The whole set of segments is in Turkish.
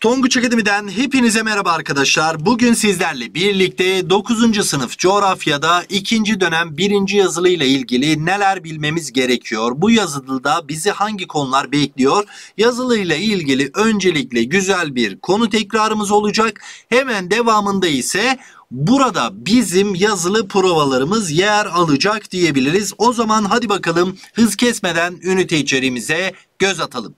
Tonguç Akademi'den hepinize merhaba arkadaşlar. Bugün sizlerle birlikte 9. sınıf coğrafyada 2. dönem 1. yazılı ile ilgili neler bilmemiz gerekiyor? Bu yazılıda bizi hangi konular bekliyor? Yazılı ile ilgili öncelikle güzel bir konu tekrarımız olacak. Hemen devamında ise Burada bizim yazılı provalarımız yer alacak diyebiliriz. O zaman hadi bakalım hız kesmeden ünite içeriğimize göz atalım.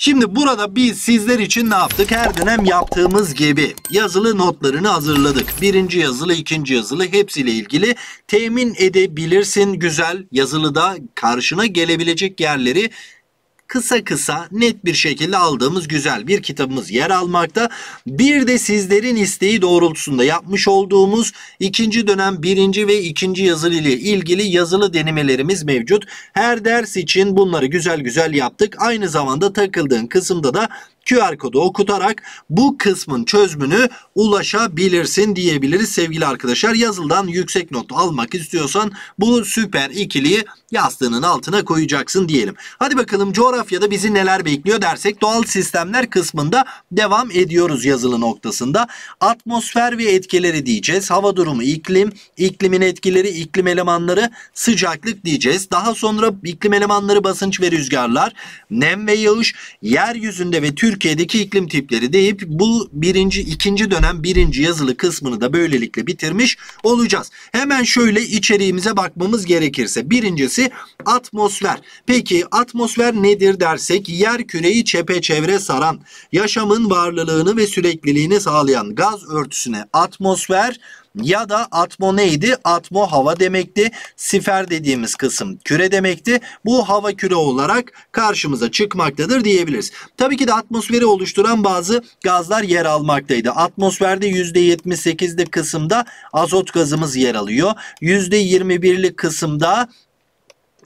Şimdi burada biz sizler için ne yaptık? Her dönem yaptığımız gibi yazılı notlarını hazırladık. Birinci yazılı, ikinci yazılı hepsiyle ilgili temin edebilirsin güzel yazılıda karşına gelebilecek yerleri kısa kısa net bir şekilde aldığımız güzel bir kitabımız yer almakta. Bir de sizlerin isteği doğrultusunda yapmış olduğumuz ikinci dönem birinci ve ikinci yazılı ile ilgili yazılı denemelerimiz mevcut. Her ders için bunları güzel güzel yaptık. Aynı zamanda takıldığın kısımda da QR kodu okutarak bu kısmın çözümünü ulaşabilirsin diyebiliriz sevgili arkadaşlar. Yazıldan yüksek not almak istiyorsan bu süper ikiliyi yastığının altına koyacaksın diyelim. Hadi bakalım coğrafyada bizi neler bekliyor dersek doğal sistemler kısmında devam ediyoruz yazılı noktasında. Atmosfer ve etkileri diyeceğiz. Hava durumu, iklim, iklimin etkileri, iklim elemanları, sıcaklık diyeceğiz. Daha sonra iklim elemanları basınç ve rüzgarlar, nem ve yağış, yeryüzünde ve Türkiye Türkiye'deki iklim tipleri deyip bu birinci, ikinci dönem birinci yazılı kısmını da böylelikle bitirmiş olacağız. Hemen şöyle içeriğimize bakmamız gerekirse. Birincisi atmosfer. Peki atmosfer nedir dersek yer küreyi çepeçevre saran, yaşamın varlığını ve sürekliliğini sağlayan gaz örtüsüne atmosfer ya da atmo neydi? Atmo hava demekti. Sifer dediğimiz kısım küre demekti. Bu hava küre olarak karşımıza çıkmaktadır diyebiliriz. Tabii ki de atmosferi oluşturan bazı gazlar yer almaktaydı. Atmosferde %78'lik kısımda azot gazımız yer alıyor. %21'lik kısımda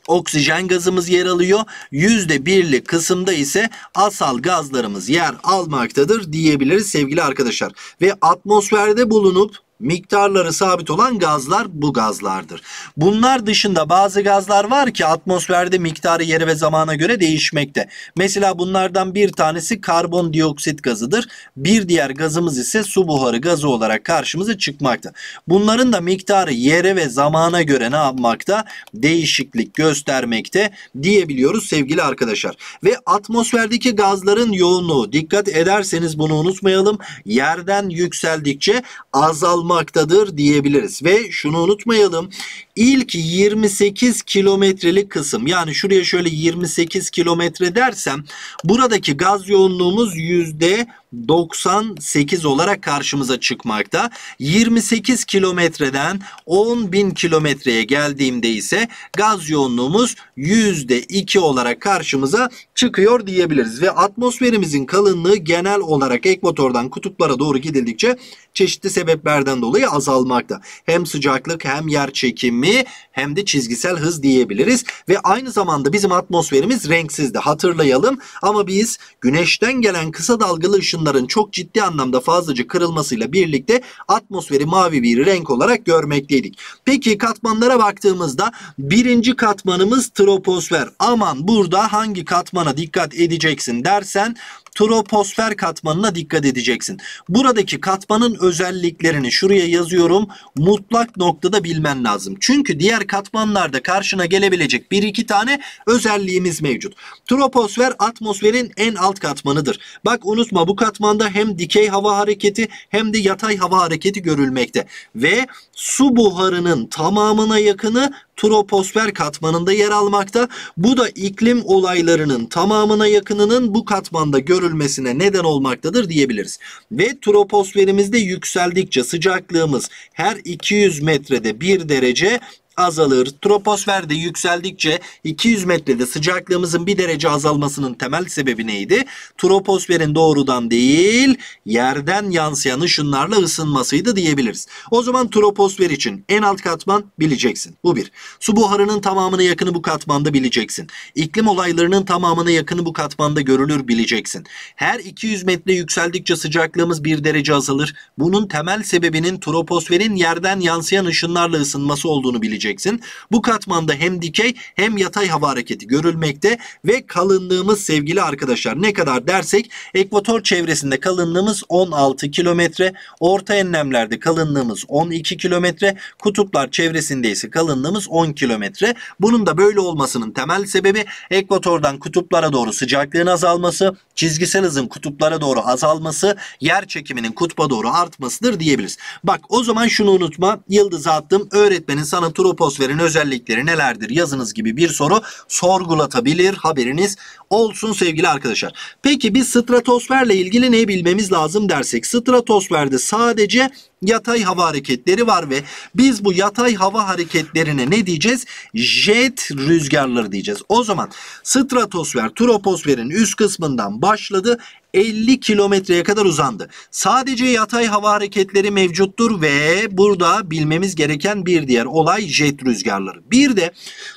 oksijen gazımız yer alıyor. %1'lik kısımda ise asal gazlarımız yer almaktadır diyebiliriz sevgili arkadaşlar. Ve atmosferde bulunup miktarları sabit olan gazlar bu gazlardır. Bunlar dışında bazı gazlar var ki atmosferde miktarı yere ve zamana göre değişmekte. Mesela bunlardan bir tanesi karbondioksit gazıdır. Bir diğer gazımız ise su buharı gazı olarak karşımıza çıkmakta. Bunların da miktarı yere ve zamana göre ne yapmakta? Değişiklik göstermekte diyebiliyoruz sevgili arkadaşlar. Ve atmosferdeki gazların yoğunluğu dikkat ederseniz bunu unutmayalım. Yerden yükseldikçe azalma olmaktadır diyebiliriz. Ve şunu unutmayalım. İlk 28 kilometrelik kısım yani şuraya şöyle 28 kilometre dersem buradaki gaz yoğunluğumuz yüzde 98 olarak karşımıza çıkmakta. 28 kilometreden 10 bin kilometreye geldiğimde ise gaz yoğunluğumuz %2 olarak karşımıza çıkıyor diyebiliriz. Ve atmosferimizin kalınlığı genel olarak ekvatordan kutuplara doğru gidildikçe çeşitli sebeplerden dolayı azalmakta. Hem sıcaklık hem yer çekimi hem de çizgisel hız diyebiliriz. Ve aynı zamanda bizim atmosferimiz renksizdi hatırlayalım. Ama biz güneşten gelen kısa dalgalı ışınların çok ciddi anlamda fazlaca kırılmasıyla birlikte atmosferi mavi bir renk olarak görmekteydik. Peki katmanlara baktığımızda birinci katmanımız troposfer. Aman burada hangi katmana dikkat edeceksin dersen troposfer katmanına dikkat edeceksin. Buradaki katmanın özelliklerini şuraya yazıyorum. Mutlak noktada bilmen lazım. Çünkü diğer katmanlarda karşına gelebilecek bir iki tane özelliğimiz mevcut. Troposfer atmosferin en alt katmanıdır. Bak unutma bu katmanda hem dikey hava hareketi hem de yatay hava hareketi görülmekte. Ve su buharının tamamına yakını troposfer katmanında yer almakta. Bu da iklim olaylarının tamamına yakınının bu katmanda görülmesine neden olmaktadır diyebiliriz. Ve troposferimizde yükseldikçe sıcaklığımız her 200 metrede 1 derece azalır. Troposfer de yükseldikçe 200 metrede sıcaklığımızın bir derece azalmasının temel sebebi neydi? Troposferin doğrudan değil yerden yansıyan ışınlarla ısınmasıydı diyebiliriz. O zaman troposfer için en alt katman bileceksin. Bu bir. Su buharının tamamına yakını bu katmanda bileceksin. İklim olaylarının tamamına yakını bu katmanda görülür bileceksin. Her 200 metre yükseldikçe sıcaklığımız bir derece azalır. Bunun temel sebebinin troposferin yerden yansıyan ışınlarla ısınması olduğunu bileceksin bileceksin. Bu katmanda hem dikey hem yatay hava hareketi görülmekte ve kalınlığımız sevgili arkadaşlar ne kadar dersek ekvator çevresinde kalınlığımız 16 kilometre, orta enlemlerde kalınlığımız 12 kilometre, kutuplar çevresinde ise kalınlığımız 10 kilometre. Bunun da böyle olmasının temel sebebi ekvatordan kutuplara doğru sıcaklığın azalması, çizgisel hızın kutuplara doğru azalması, yer çekiminin kutba doğru artmasıdır diyebiliriz. Bak o zaman şunu unutma. Yıldız attım. Öğretmenin sana troposferin özellikleri nelerdir yazınız gibi bir soru sorgulatabilir. Haberiniz olsun sevgili arkadaşlar. Peki biz stratosferle ilgili ne bilmemiz lazım dersek stratosferde sadece yatay hava hareketleri var ve biz bu yatay hava hareketlerine ne diyeceğiz? Jet rüzgarları diyeceğiz. O zaman stratosfer troposferin üst kısmından başladı 50 kilometreye kadar uzandı. Sadece yatay hava hareketleri mevcuttur ve burada bilmemiz gereken bir diğer olay jet rüzgarları. Bir de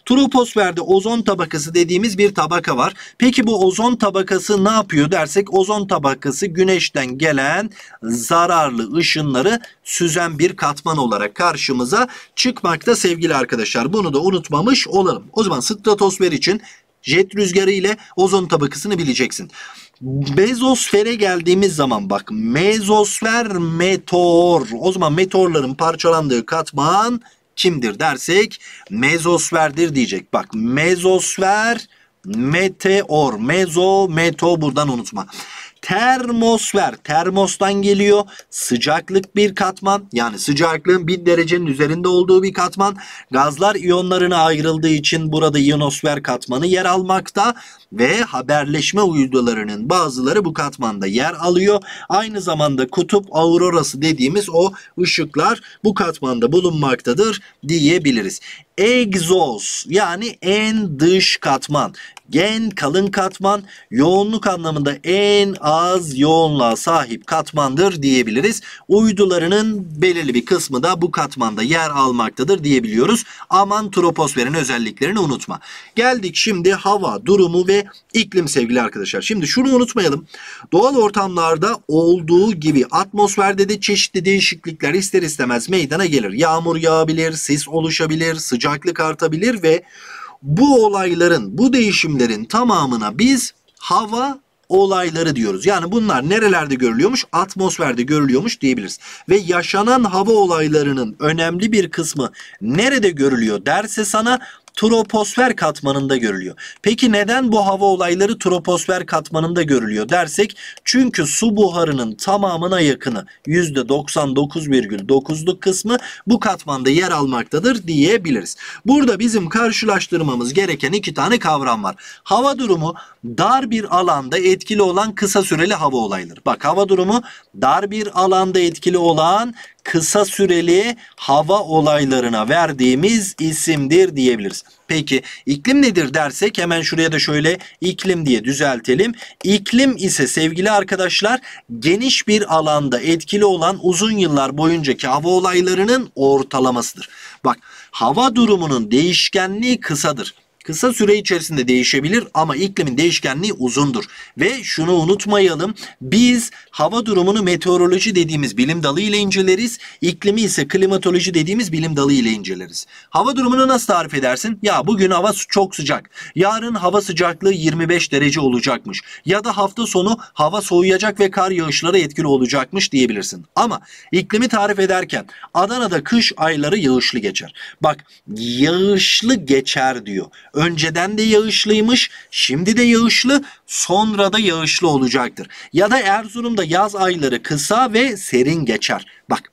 troposferde ozon tabakası dediğimiz bir tabaka var. Peki bu ozon tabakası ne yapıyor dersek ozon tabakası güneşten gelen zararlı ışınları süzen bir katman olarak karşımıza çıkmakta sevgili arkadaşlar. Bunu da unutmamış olalım. O zaman stratosfer için jet rüzgarı ile ozon tabakasını bileceksin. Mezosfere geldiğimiz zaman bak mezosfer meteor. O zaman meteorların parçalandığı katman kimdir dersek mezosferdir diyecek. Bak mezosfer meteor. Mezo meto buradan unutma. Termosfer termostan geliyor. Sıcaklık bir katman yani sıcaklığın 1000 derecenin üzerinde olduğu bir katman. Gazlar iyonlarına ayrıldığı için burada iyonosfer katmanı yer almakta ve haberleşme uydularının bazıları bu katmanda yer alıyor. Aynı zamanda kutup aurorası dediğimiz o ışıklar bu katmanda bulunmaktadır diyebiliriz. Egzoz yani en dış katman. Gen kalın katman yoğunluk anlamında en az yoğunluğa sahip katmandır diyebiliriz. Uydularının belirli bir kısmı da bu katmanda yer almaktadır diyebiliyoruz. Aman troposferin özelliklerini unutma. Geldik şimdi hava durumu ve iklim sevgili arkadaşlar. Şimdi şunu unutmayalım. Doğal ortamlarda olduğu gibi atmosferde de çeşitli değişiklikler ister istemez meydana gelir. Yağmur yağabilir, sis oluşabilir, sıcaklık artabilir ve bu olayların, bu değişimlerin tamamına biz hava olayları diyoruz. Yani bunlar nerelerde görülüyormuş? Atmosferde görülüyormuş diyebiliriz. Ve yaşanan hava olaylarının önemli bir kısmı nerede görülüyor derse sana troposfer katmanında görülüyor. Peki neden bu hava olayları troposfer katmanında görülüyor dersek çünkü su buharının tamamına yakını %99,9'luk kısmı bu katmanda yer almaktadır diyebiliriz. Burada bizim karşılaştırmamız gereken iki tane kavram var. Hava durumu dar bir alanda etkili olan kısa süreli hava olayları. Bak hava durumu dar bir alanda etkili olan kısa süreli hava olaylarına verdiğimiz isimdir diyebiliriz. Peki iklim nedir dersek hemen şuraya da şöyle iklim diye düzeltelim. İklim ise sevgili arkadaşlar geniş bir alanda etkili olan uzun yıllar boyuncaki hava olaylarının ortalamasıdır. Bak hava durumunun değişkenliği kısadır kısa süre içerisinde değişebilir ama iklimin değişkenliği uzundur. Ve şunu unutmayalım. Biz hava durumunu meteoroloji dediğimiz bilim dalı ile inceleriz. İklimi ise klimatoloji dediğimiz bilim dalı ile inceleriz. Hava durumunu nasıl tarif edersin? Ya bugün hava çok sıcak. Yarın hava sıcaklığı 25 derece olacakmış. Ya da hafta sonu hava soğuyacak ve kar yağışları etkili olacakmış diyebilirsin. Ama iklimi tarif ederken Adana'da kış ayları yağışlı geçer. Bak yağışlı geçer diyor. Önceden de yağışlıymış, şimdi de yağışlı, sonra da yağışlı olacaktır. Ya da Erzurum'da yaz ayları kısa ve serin geçer. Bak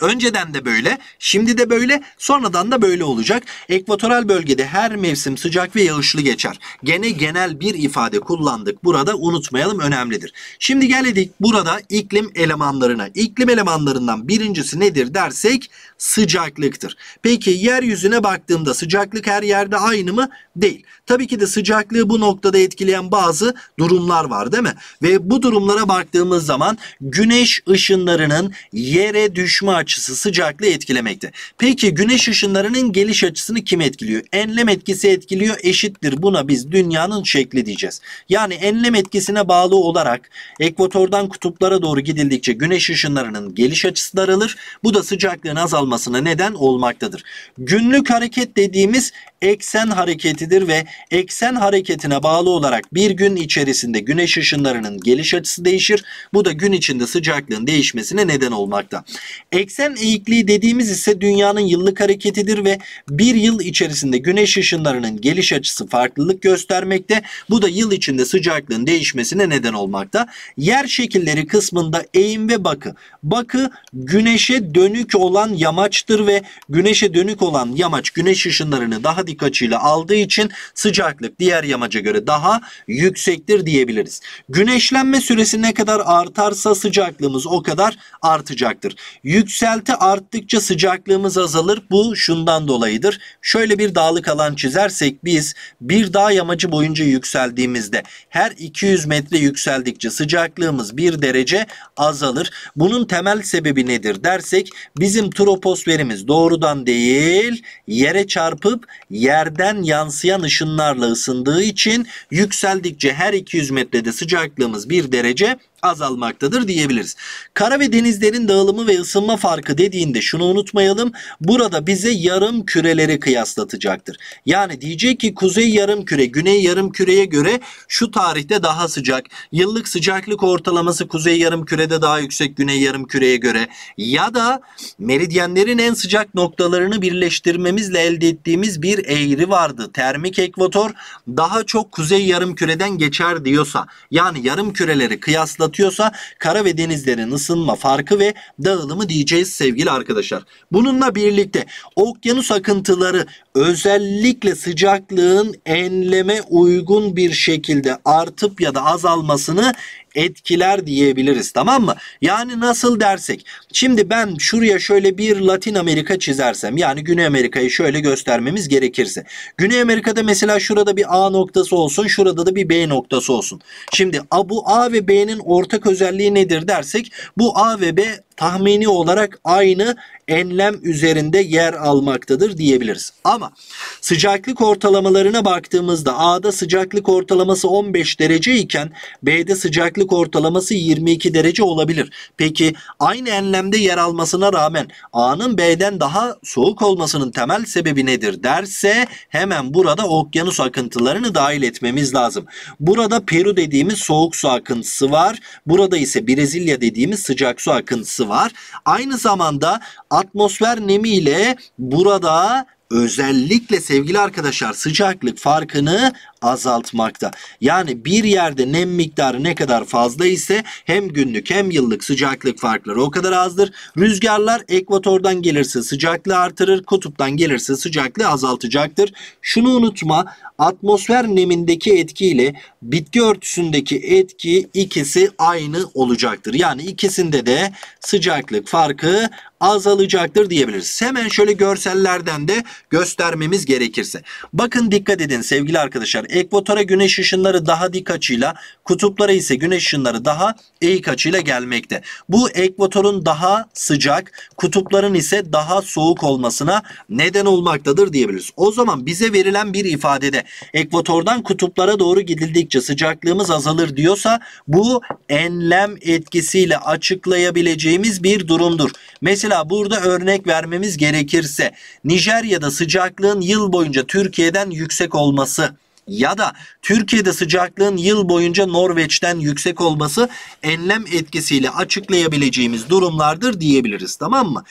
Önceden de böyle, şimdi de böyle, sonradan da böyle olacak. Ekvatoral bölgede her mevsim sıcak ve yağışlı geçer. Gene genel bir ifade kullandık. Burada unutmayalım önemlidir. Şimdi geledik burada iklim elemanlarına. İklim elemanlarından birincisi nedir dersek sıcaklıktır. Peki yeryüzüne baktığımda sıcaklık her yerde aynı mı? Değil. Tabii ki de sıcaklığı bu noktada etkileyen bazı durumlar var değil mi? Ve bu durumlara baktığımız zaman güneş ışınlarının yere düşme açısı sıcaklığı etkilemekte. Peki güneş ışınlarının geliş açısını kim etkiliyor? Enlem etkisi etkiliyor eşittir. Buna biz dünyanın şekli diyeceğiz. Yani enlem etkisine bağlı olarak ekvatordan kutuplara doğru gidildikçe güneş ışınlarının geliş açısı daralır. Bu da sıcaklığın azalmasına neden olmaktadır. Günlük hareket dediğimiz eksen hareketidir ve eksen hareketine bağlı olarak bir gün içerisinde güneş ışınlarının geliş açısı değişir. Bu da gün içinde sıcaklığın değişmesine neden olmakta. Eksen eğikliği dediğimiz ise dünyanın yıllık hareketidir ve bir yıl içerisinde güneş ışınlarının geliş açısı farklılık göstermekte. Bu da yıl içinde sıcaklığın değişmesine neden olmakta. Yer şekilleri kısmında eğim ve bakı. Bakı güneşe dönük olan yamaçtır ve güneşe dönük olan yamaç güneş ışınlarını daha dik açıyla aldığı için sıcaklık diğer yamaca göre daha yüksektir diyebiliriz. Güneşlenme süresi ne kadar artarsa sıcaklığımız o kadar artacaktır. Yükselti arttıkça sıcaklığımız azalır. Bu şundan dolayıdır. Şöyle bir dağlık alan çizersek biz bir dağ yamacı boyunca yükseldiğimizde her 200 metre yükseldikçe sıcaklığımız 1 derece azalır. Bunun temel sebebi nedir dersek bizim troposferimiz doğrudan değil yere çarpıp yerden yansıyan ışınlarla ısındığı için yükseldikçe her 200 metrede sıcaklığımız 1 derece azalmaktadır diyebiliriz. Kara ve denizlerin dağılımı ve ısınma farkı dediğinde şunu unutmayalım. Burada bize yarım küreleri kıyaslatacaktır. Yani diyecek ki kuzey yarım küre güney yarım küreye göre şu tarihte daha sıcak. Yıllık sıcaklık ortalaması kuzey yarım kürede daha yüksek güney yarım küreye göre ya da meridyenlerin en sıcak noktalarını birleştirmemizle elde ettiğimiz bir eğri vardı. Termik ekvator daha çok kuzey yarım küreden geçer diyorsa yani yarım küreleri kıyasla anlatıyorsa kara ve denizlerin ısınma farkı ve dağılımı diyeceğiz sevgili arkadaşlar. Bununla birlikte okyanus akıntıları özellikle sıcaklığın enleme uygun bir şekilde artıp ya da azalmasını etkiler diyebiliriz tamam mı? Yani nasıl dersek şimdi ben şuraya şöyle bir Latin Amerika çizersem yani Güney Amerika'yı şöyle göstermemiz gerekirse. Güney Amerika'da mesela şurada bir A noktası olsun şurada da bir B noktası olsun. Şimdi bu A ve B'nin ortak özelliği nedir dersek bu A ve B tahmini olarak aynı enlem üzerinde yer almaktadır diyebiliriz. Ama sıcaklık ortalamalarına baktığımızda A'da sıcaklık ortalaması 15 derece iken B'de sıcaklık ortalaması 22 derece olabilir. Peki aynı enlemde yer almasına rağmen A'nın B'den daha soğuk olmasının temel sebebi nedir derse hemen burada okyanus akıntılarını dahil etmemiz lazım. Burada Peru dediğimiz soğuk su akıntısı var. Burada ise Brezilya dediğimiz sıcak su akıntısı var. Aynı zamanda atmosfer nemi ile burada özellikle sevgili arkadaşlar sıcaklık farkını azaltmakta. Yani bir yerde nem miktarı ne kadar fazla ise hem günlük hem yıllık sıcaklık farkları o kadar azdır. Rüzgarlar ekvatordan gelirse sıcaklığı artırır, kutuptan gelirse sıcaklığı azaltacaktır. Şunu unutma atmosfer nemindeki etkiyle bitki örtüsündeki etki ikisi aynı olacaktır. Yani ikisinde de sıcaklık farkı azalacaktır diyebiliriz. Hemen şöyle görsellerden de göstermemiz gerekirse. Bakın dikkat edin sevgili arkadaşlar. Ekvatora güneş ışınları daha dik açıyla, kutuplara ise güneş ışınları daha eğik açıyla gelmekte. Bu ekvatorun daha sıcak, kutupların ise daha soğuk olmasına neden olmaktadır diyebiliriz. O zaman bize verilen bir ifadede ekvatordan kutuplara doğru gidildikçe sıcaklığımız azalır diyorsa bu enlem etkisiyle açıklayabileceğimiz bir durumdur. Mesela burada örnek vermemiz gerekirse Nijerya'da sıcaklığın yıl boyunca Türkiye'den yüksek olması ya da Türkiye'de sıcaklığın yıl boyunca Norveç'ten yüksek olması enlem etkisiyle açıklayabileceğimiz durumlardır diyebiliriz tamam mı?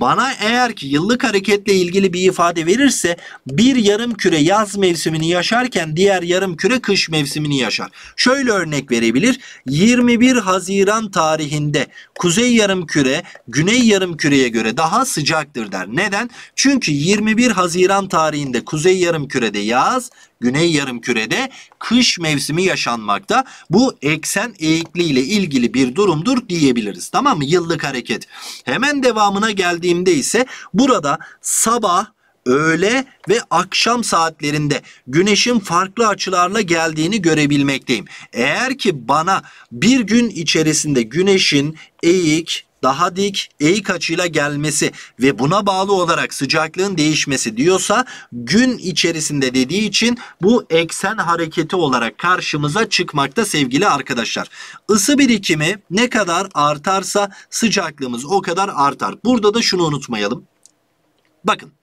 Bana eğer ki yıllık hareketle ilgili bir ifade verirse bir yarım küre yaz mevsimini yaşarken diğer yarım küre kış mevsimini yaşar. Şöyle örnek verebilir. 21 Haziran tarihinde kuzey yarım küre güney yarım küreye göre daha sıcaktır der. Neden? Çünkü 21 Haziran tarihinde kuzey yarım kürede yaz, güney yarım kürede kış mevsimi yaşanmakta. Bu eksen eğikliği ile ilgili bir durumdur diyebiliriz. Tamam mı? Yıllık hareket. Hemen devamına geldiğimde ise burada sabah öğle ve akşam saatlerinde güneşin farklı açılarla geldiğini görebilmekteyim. Eğer ki bana bir gün içerisinde güneşin eğik, daha dik eğik açıyla gelmesi ve buna bağlı olarak sıcaklığın değişmesi diyorsa gün içerisinde dediği için bu eksen hareketi olarak karşımıza çıkmakta sevgili arkadaşlar. Isı birikimi ne kadar artarsa sıcaklığımız o kadar artar. Burada da şunu unutmayalım. Bakın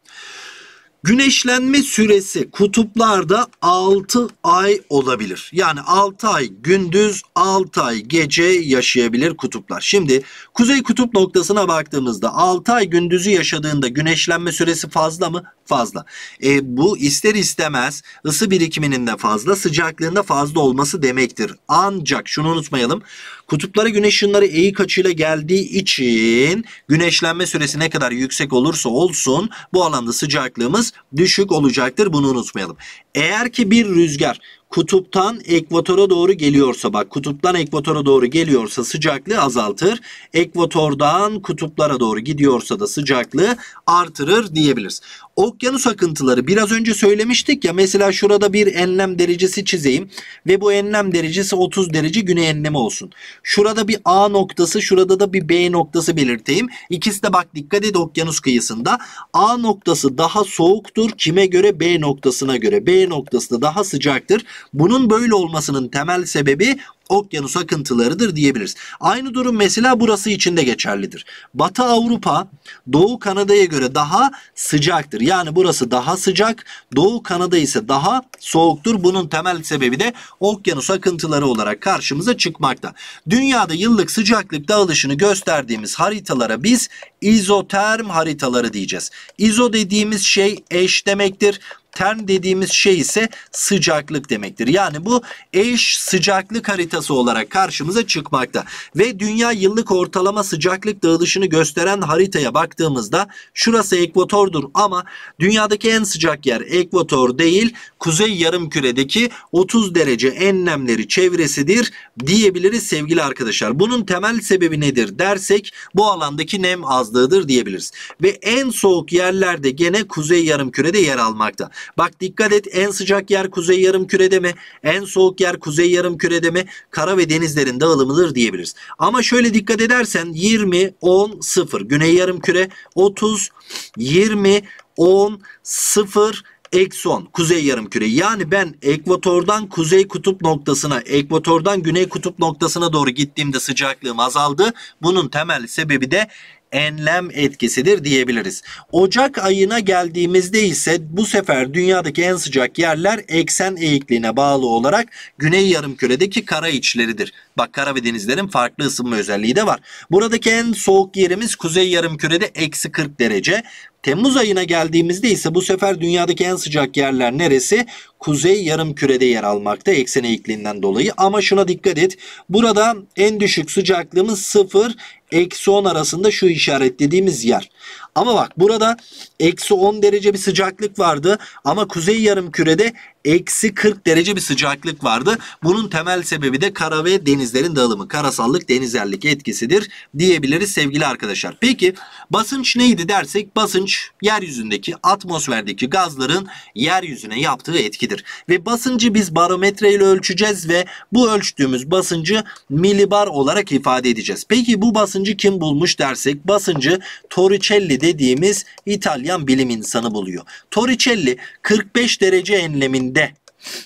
Güneşlenme süresi kutuplarda 6 ay olabilir. Yani 6 ay gündüz 6 ay gece yaşayabilir kutuplar. Şimdi kuzey kutup noktasına baktığımızda 6 ay gündüzü yaşadığında güneşlenme süresi fazla mı? Fazla. E, bu ister istemez ısı birikiminin de fazla sıcaklığında fazla olması demektir. Ancak şunu unutmayalım. Kutuplara güneş ışınları eğik açıyla geldiği için güneşlenme süresi ne kadar yüksek olursa olsun bu alanda sıcaklığımız düşük olacaktır. Bunu unutmayalım. Eğer ki bir rüzgar kutuptan ekvatora doğru geliyorsa bak kutuptan ekvatora doğru geliyorsa sıcaklığı azaltır. Ekvatordan kutuplara doğru gidiyorsa da sıcaklığı artırır diyebiliriz. Okyanus akıntıları biraz önce söylemiştik ya mesela şurada bir enlem derecesi çizeyim ve bu enlem derecesi 30 derece güney enlemi olsun. Şurada bir A noktası şurada da bir B noktası belirteyim. İkisi de bak dikkat et okyanus kıyısında. A noktası daha soğuktur kime göre B noktasına göre. B noktası da daha sıcaktır. Bunun böyle olmasının temel sebebi okyanus akıntılarıdır diyebiliriz. Aynı durum mesela burası için de geçerlidir. Batı Avrupa Doğu Kanada'ya göre daha sıcaktır. Yani burası daha sıcak, Doğu Kanada ise daha soğuktur. Bunun temel sebebi de okyanus akıntıları olarak karşımıza çıkmakta. Dünyada yıllık sıcaklık dağılışını gösterdiğimiz haritalara biz izoterm haritaları diyeceğiz. İzo dediğimiz şey eş demektir term dediğimiz şey ise sıcaklık demektir. Yani bu eş sıcaklık haritası olarak karşımıza çıkmakta. Ve dünya yıllık ortalama sıcaklık dağılışını gösteren haritaya baktığımızda şurası ekvatordur ama dünyadaki en sıcak yer ekvator değil kuzey yarım küredeki 30 derece enlemleri çevresidir diyebiliriz sevgili arkadaşlar. Bunun temel sebebi nedir dersek bu alandaki nem azlığıdır diyebiliriz. Ve en soğuk yerlerde gene kuzey yarım kürede yer almakta. Bak dikkat et en sıcak yer kuzey yarım kürede mi? En soğuk yer kuzey yarım kürede mi? Kara ve denizlerin dağılımıdır diyebiliriz. Ama şöyle dikkat edersen 20, 10, 0. Güney yarım küre 30, 20, 10, 0, eksi 10 kuzey yarım küre. Yani ben ekvatordan kuzey kutup noktasına, ekvatordan güney kutup noktasına doğru gittiğimde sıcaklığım azaldı. Bunun temel sebebi de enlem etkisidir diyebiliriz. Ocak ayına geldiğimizde ise bu sefer dünyadaki en sıcak yerler eksen eğikliğine bağlı olarak güney yarımküredeki kara içleridir. Bak kara ve denizlerin farklı ısınma özelliği de var. Buradaki en soğuk yerimiz kuzey yarımkürede eksi 40 derece. Temmuz ayına geldiğimizde ise bu sefer dünyadaki en sıcak yerler neresi? Kuzey yarım kürede yer almakta eksen eğikliğinden dolayı. Ama şuna dikkat et. Burada en düşük sıcaklığımız 0 eksi 10 arasında şu işaretlediğimiz yer. Ama bak burada eksi 10 derece bir sıcaklık vardı ama kuzey yarım kürede eksi 40 derece bir sıcaklık vardı. Bunun temel sebebi de kara ve denizlerin dağılımı. Karasallık denizerlik etkisidir diyebiliriz sevgili arkadaşlar. Peki basınç neydi dersek basınç yeryüzündeki atmosferdeki gazların yeryüzüne yaptığı etkidir. Ve basıncı biz barometre ile ölçeceğiz ve bu ölçtüğümüz basıncı milibar olarak ifade edeceğiz. Peki bu basıncı kim bulmuş dersek basıncı Torricelli dediğimiz İtalyan bilim insanı buluyor. Torricelli 45 derece enleminde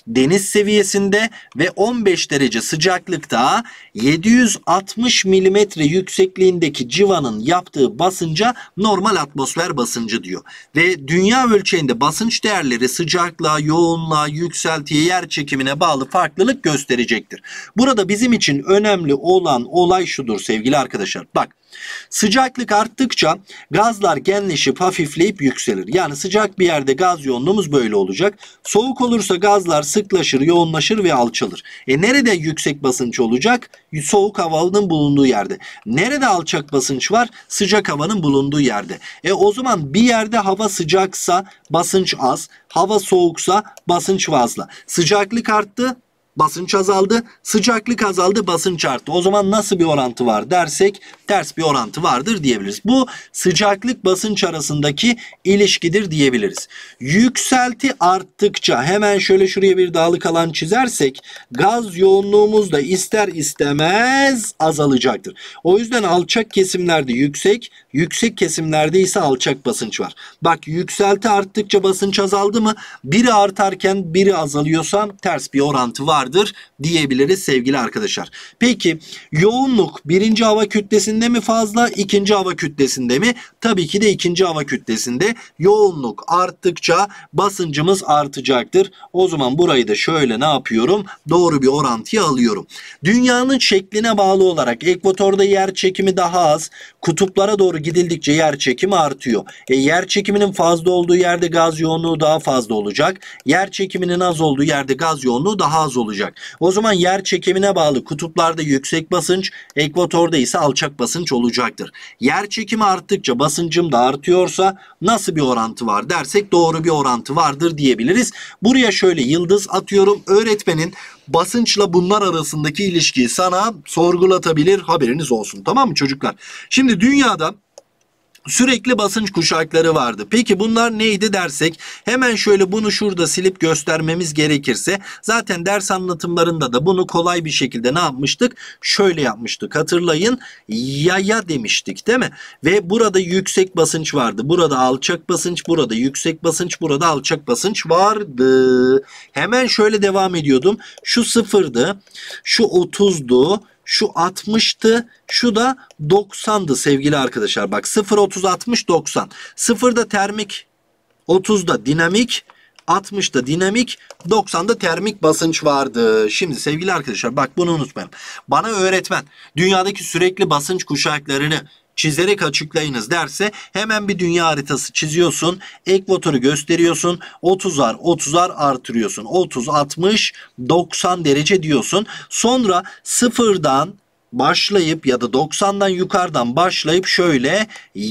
deniz seviyesinde ve 15 derece sıcaklıkta 760 milimetre yüksekliğindeki civanın yaptığı basınca normal atmosfer basıncı diyor. Ve dünya ölçeğinde basınç değerleri sıcaklığa, yoğunluğa, yükseltiye, yer çekimine bağlı farklılık gösterecektir. Burada bizim için önemli olan olay şudur sevgili arkadaşlar. Bak Sıcaklık arttıkça gazlar genleşip hafifleyip yükselir. Yani sıcak bir yerde gaz yoğunluğumuz böyle olacak. Soğuk olursa gazlar sıklaşır, yoğunlaşır ve alçalır. E nerede yüksek basınç olacak? Soğuk havanın bulunduğu yerde. Nerede alçak basınç var? Sıcak havanın bulunduğu yerde. E o zaman bir yerde hava sıcaksa basınç az, hava soğuksa basınç fazla. Sıcaklık arttı, basınç azaldı, sıcaklık azaldı, basınç arttı. O zaman nasıl bir orantı var dersek ters bir orantı vardır diyebiliriz. Bu sıcaklık basınç arasındaki ilişkidir diyebiliriz. Yükselti arttıkça hemen şöyle şuraya bir dağlık alan çizersek gaz yoğunluğumuz da ister istemez azalacaktır. O yüzden alçak kesimlerde yüksek, yüksek kesimlerde ise alçak basınç var. Bak yükselti arttıkça basınç azaldı mı? Biri artarken biri azalıyorsa ters bir orantı vardır diyebiliriz sevgili arkadaşlar. Peki yoğunluk birinci hava kütlesinde mi fazla ikinci hava kütlesinde mi? Tabii ki de ikinci hava kütlesinde yoğunluk arttıkça basıncımız artacaktır. O zaman burayı da şöyle ne yapıyorum? Doğru bir orantıya alıyorum. Dünyanın şekline bağlı olarak ekvatorda yer çekimi daha az, kutuplara doğru gidildikçe yer çekimi artıyor. E, yer çekiminin fazla olduğu yerde gaz yoğunluğu daha fazla olacak. Yer çekiminin az olduğu yerde gaz yoğunluğu daha az olacak. O zaman yer çekimine bağlı kutuplarda yüksek basınç, ekvatorda ise alçak basınç olacaktır. Yer çekimi arttıkça basıncım da artıyorsa nasıl bir orantı var dersek doğru bir orantı vardır diyebiliriz. Buraya şöyle yıldız atıyorum. Öğretmenin basınçla bunlar arasındaki ilişkiyi sana sorgulatabilir haberiniz olsun. Tamam mı çocuklar? Şimdi dünyada sürekli basınç kuşakları vardı. Peki bunlar neydi dersek hemen şöyle bunu şurada silip göstermemiz gerekirse zaten ders anlatımlarında da bunu kolay bir şekilde ne yapmıştık? Şöyle yapmıştık hatırlayın yaya demiştik değil mi? Ve burada yüksek basınç vardı. Burada alçak basınç, burada yüksek basınç, burada alçak basınç vardı. Hemen şöyle devam ediyordum. Şu sıfırdı, şu 30'du, şu 60'tı. Şu da 90'dı sevgili arkadaşlar. Bak 0, 30, 60, 90. 0'da termik, 30'da dinamik, 60'da dinamik, 90'da termik basınç vardı. Şimdi sevgili arkadaşlar bak bunu unutmayın. Bana öğretmen dünyadaki sürekli basınç kuşaklarını çizerek açıklayınız derse hemen bir dünya haritası çiziyorsun. Ekvatoru gösteriyorsun. 30'ar 30'ar artırıyorsun. 30, 60, 90 derece diyorsun. Sonra sıfırdan başlayıp ya da 90'dan yukarıdan başlayıp şöyle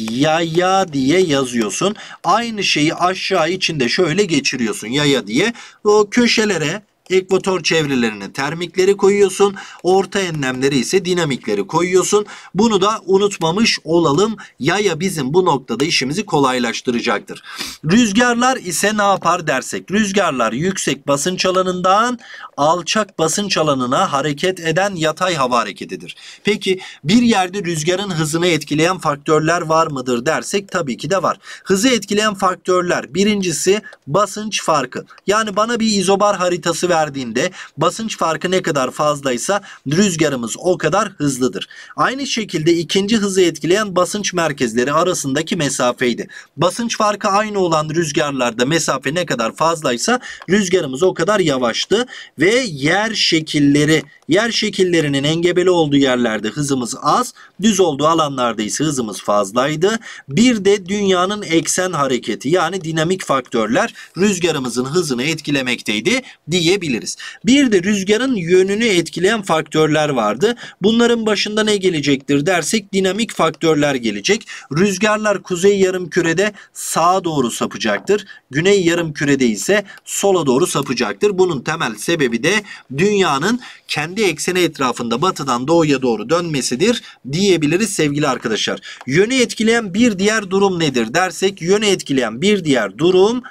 yaya diye yazıyorsun. Aynı şeyi aşağı içinde şöyle geçiriyorsun yaya diye. O köşelere ekvator çevrelerine termikleri koyuyorsun. Orta enlemleri ise dinamikleri koyuyorsun. Bunu da unutmamış olalım. Yaya bizim bu noktada işimizi kolaylaştıracaktır. Rüzgarlar ise ne yapar dersek? Rüzgarlar yüksek basınç alanından alçak basınç alanına hareket eden yatay hava hareketidir. Peki bir yerde rüzgarın hızını etkileyen faktörler var mıdır dersek tabii ki de var. Hızı etkileyen faktörler birincisi basınç farkı. Yani bana bir izobar haritası ver verdiğinde basınç farkı ne kadar fazlaysa rüzgarımız o kadar hızlıdır. Aynı şekilde ikinci hızı etkileyen basınç merkezleri arasındaki mesafeydi. Basınç farkı aynı olan rüzgarlarda mesafe ne kadar fazlaysa rüzgarımız o kadar yavaştı ve yer şekilleri yer şekillerinin engebeli olduğu yerlerde hızımız az, düz olduğu alanlarda ise hızımız fazlaydı. Bir de dünyanın eksen hareketi yani dinamik faktörler rüzgarımızın hızını etkilemekteydi diyebiliriz diyebiliriz. Bir de rüzgarın yönünü etkileyen faktörler vardı. Bunların başında ne gelecektir dersek dinamik faktörler gelecek. Rüzgarlar kuzey yarım kürede sağa doğru sapacaktır. Güney yarım kürede ise sola doğru sapacaktır. Bunun temel sebebi de dünyanın kendi ekseni etrafında batıdan doğuya doğru dönmesidir diyebiliriz sevgili arkadaşlar. Yönü etkileyen bir diğer durum nedir dersek yönü etkileyen bir diğer durum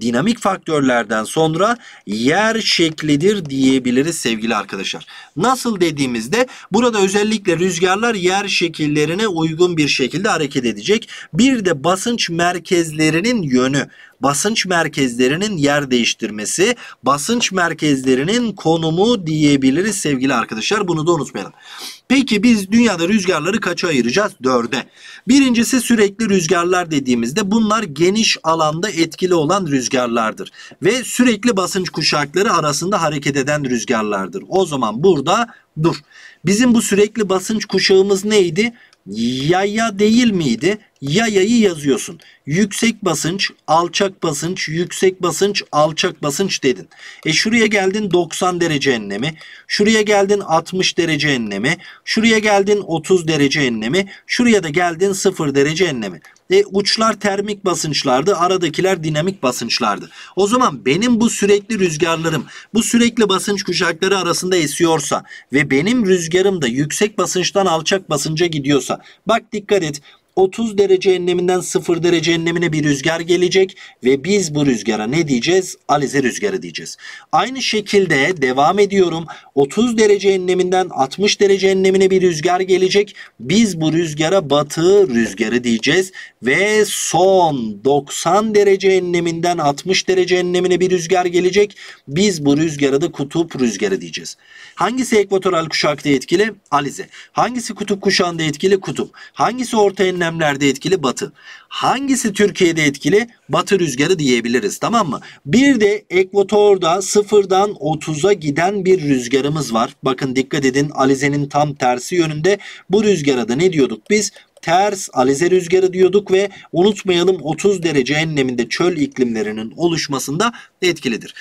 dinamik faktörlerden sonra yer şeklidir diyebiliriz sevgili arkadaşlar. Nasıl dediğimizde burada özellikle rüzgarlar yer şekillerine uygun bir şekilde hareket edecek. Bir de basınç merkezlerinin yönü basınç merkezlerinin yer değiştirmesi, basınç merkezlerinin konumu diyebiliriz sevgili arkadaşlar. Bunu da unutmayalım. Peki biz dünyada rüzgarları kaça ayıracağız? Dörde. Birincisi sürekli rüzgarlar dediğimizde bunlar geniş alanda etkili olan rüzgarlardır. Ve sürekli basınç kuşakları arasında hareket eden rüzgarlardır. O zaman burada dur. Bizim bu sürekli basınç kuşağımız neydi? Yaya değil miydi? Yayayı yazıyorsun. Yüksek basınç, alçak basınç, yüksek basınç, alçak basınç dedin. E şuraya geldin 90 derece enlemi, şuraya geldin 60 derece enlemi, şuraya geldin 30 derece enlemi, şuraya da geldin 0 derece enlemi. E, uçlar termik basınçlardı, aradakiler dinamik basınçlardı. O zaman benim bu sürekli rüzgarlarım, bu sürekli basınç kuşakları arasında esiyorsa ve benim rüzgarım da yüksek basınçtan alçak basınca gidiyorsa, bak dikkat et 30 derece enleminden 0 derece enlemine bir rüzgar gelecek ve biz bu rüzgara ne diyeceğiz? Alize rüzgarı diyeceğiz. Aynı şekilde devam ediyorum. 30 derece enleminden 60 derece enlemine bir rüzgar gelecek. Biz bu rüzgara batı rüzgarı diyeceğiz ve son 90 derece enleminden 60 derece enlemine bir rüzgar gelecek. Biz bu rüzgara da kutup rüzgarı diyeceğiz. Hangisi ekvatoral kuşakta etkili? Alize. Hangisi kutup kuşağında etkili? Kutup. Hangisi orta enlemlerde etkili? Batı. Hangisi Türkiye'de etkili? Batı rüzgarı diyebiliriz tamam mı? Bir de ekvatorda sıfırdan 30'a giden bir rüzgarımız var. Bakın dikkat edin Alize'nin tam tersi yönünde. Bu rüzgara da ne diyorduk biz? ters alize rüzgarı diyorduk ve unutmayalım 30 derece enleminde çöl iklimlerinin oluşmasında etkilidir.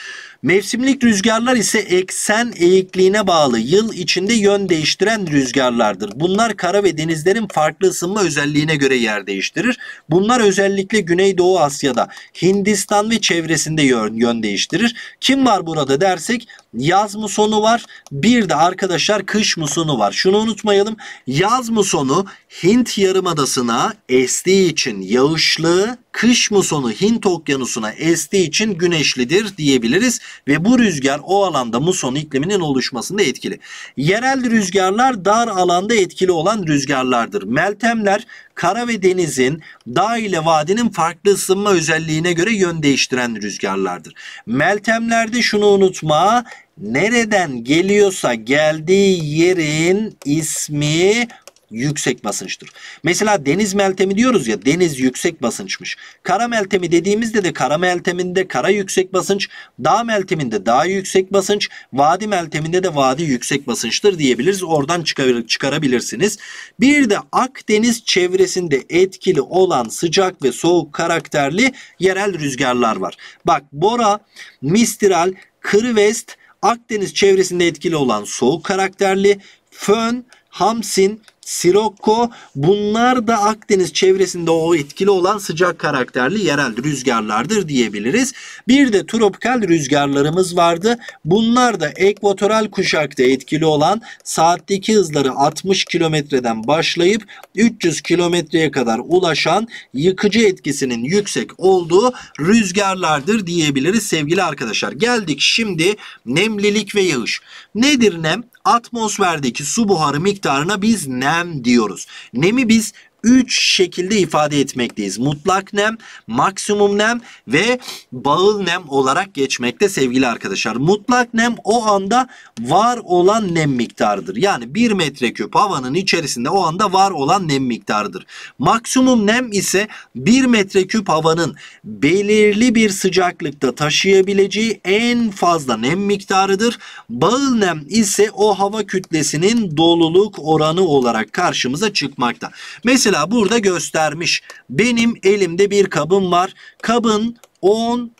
Mevsimlik rüzgarlar ise eksen eğikliğine bağlı yıl içinde yön değiştiren rüzgarlardır. Bunlar kara ve denizlerin farklı ısınma özelliğine göre yer değiştirir. Bunlar özellikle Güneydoğu Asya'da, Hindistan ve çevresinde yön, yön değiştirir. Kim var burada dersek yaz musonu var. Bir de arkadaşlar kış musonu var. Şunu unutmayalım. Yaz musonu Hint yarımadasına estiği için yağışlı, kış musonu Hint okyanusuna estiği için güneşlidir diyebiliriz ve bu rüzgar o alanda muson ikliminin oluşmasında etkili. Yerel rüzgarlar dar alanda etkili olan rüzgarlardır. Meltemler kara ve denizin, dağ ile vadinin farklı ısınma özelliğine göre yön değiştiren rüzgarlardır. Meltemlerde şunu unutma, nereden geliyorsa geldiği yerin ismi yüksek basınçtır. Mesela deniz meltemi diyoruz ya deniz yüksek basınçmış. Kara meltemi dediğimizde de kara melteminde kara yüksek basınç, dağ melteminde dağ yüksek basınç, vadi melteminde de vadi yüksek basınçtır diyebiliriz. Oradan çıkar, çıkarabilirsiniz. Bir de Akdeniz çevresinde etkili olan sıcak ve soğuk karakterli yerel rüzgarlar var. Bak Bora, Mistral, Kırvest, Akdeniz çevresinde etkili olan soğuk karakterli, Fön, Hamsin, Sirocco bunlar da Akdeniz çevresinde o etkili olan sıcak karakterli yerel rüzgarlardır diyebiliriz. Bir de tropikal rüzgarlarımız vardı. Bunlar da ekvatoral kuşakta etkili olan saatteki hızları 60 kilometreden başlayıp 300 kilometreye kadar ulaşan yıkıcı etkisinin yüksek olduğu rüzgarlardır diyebiliriz sevgili arkadaşlar. Geldik şimdi nemlilik ve yağış. Nedir nem? Atmosferdeki su buharı miktarına biz nem diyoruz. Nemi biz 3 şekilde ifade etmekteyiz. Mutlak nem, maksimum nem ve bağıl nem olarak geçmekte sevgili arkadaşlar. Mutlak nem o anda var olan nem miktarıdır. Yani 1 metreküp havanın içerisinde o anda var olan nem miktarıdır. Maksimum nem ise 1 metreküp havanın belirli bir sıcaklıkta taşıyabileceği en fazla nem miktarıdır. Bağıl nem ise o hava kütlesinin doluluk oranı olarak karşımıza çıkmakta. Mesela Mesela burada göstermiş. Benim elimde bir kabım var. Kabın 10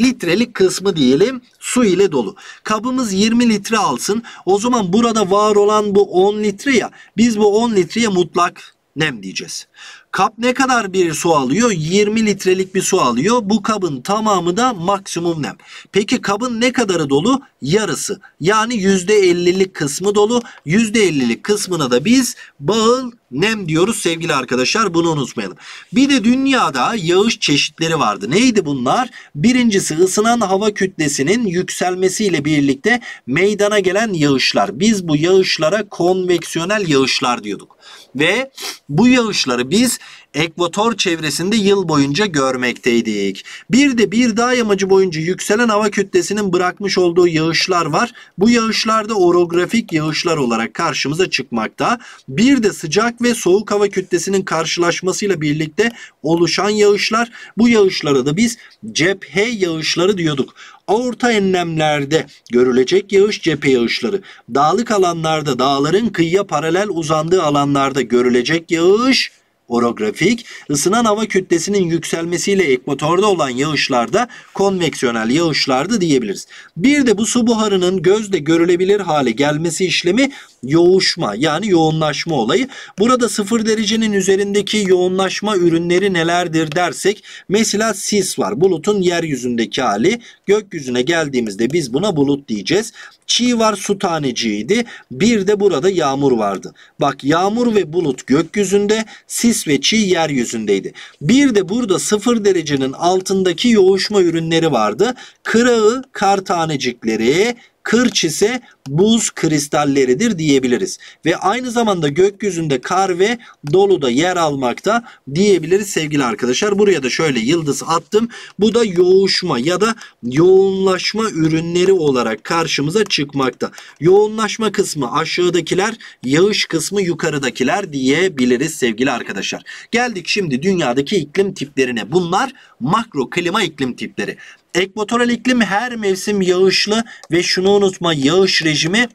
litrelik kısmı diyelim su ile dolu. Kabımız 20 litre alsın. O zaman burada var olan bu 10 litre ya biz bu 10 litreye mutlak nem diyeceğiz. Kap ne kadar bir su alıyor? 20 litrelik bir su alıyor. Bu kabın tamamı da maksimum nem. Peki kabın ne kadarı dolu? Yarısı. Yani %50'lik kısmı dolu. %50'lik kısmına da biz bağıl nem diyoruz sevgili arkadaşlar. Bunu unutmayalım. Bir de dünyada yağış çeşitleri vardı. Neydi bunlar? Birincisi ısınan hava kütlesinin yükselmesiyle birlikte meydana gelen yağışlar. Biz bu yağışlara konveksiyonel yağışlar diyorduk. Ve bu yağışları biz ekvator çevresinde yıl boyunca görmekteydik. Bir de bir dağ yamacı boyunca yükselen hava kütlesinin bırakmış olduğu yağışlar var. Bu yağışlar da orografik yağışlar olarak karşımıza çıkmakta. Bir de sıcak ve soğuk hava kütlesinin karşılaşmasıyla birlikte oluşan yağışlar. Bu yağışlara da biz cephe yağışları diyorduk. Orta enlemlerde görülecek yağış cephe yağışları. Dağlık alanlarda dağların kıyıya paralel uzandığı alanlarda görülecek yağış orografik. Isınan hava kütlesinin yükselmesiyle ekvatorda olan yağışlarda konveksiyonel yağışlardı diyebiliriz. Bir de bu su buharının gözle görülebilir hale gelmesi işlemi yoğuşma yani yoğunlaşma olayı. Burada sıfır derecenin üzerindeki yoğunlaşma ürünleri nelerdir dersek mesela sis var. Bulutun yeryüzündeki hali. Gökyüzüne geldiğimizde biz buna bulut diyeceğiz. Çiğ var su taneciğiydi. Bir de burada yağmur vardı. Bak yağmur ve bulut gökyüzünde, sis ve çiğ yeryüzündeydi. Bir de burada sıfır derecenin altındaki yoğuşma ürünleri vardı. Kırağı, kar tanecikleri, Kırç ise buz kristalleridir diyebiliriz. Ve aynı zamanda gökyüzünde kar ve dolu da yer almakta diyebiliriz sevgili arkadaşlar. Buraya da şöyle yıldız attım. Bu da yoğuşma ya da yoğunlaşma ürünleri olarak karşımıza çıkmakta. Yoğunlaşma kısmı aşağıdakiler, yağış kısmı yukarıdakiler diyebiliriz sevgili arkadaşlar. Geldik şimdi dünyadaki iklim tiplerine. Bunlar makro klima iklim tipleri. Ekvatoral iklim her mevsim yağışlı ve şunu unutma yağış rejimi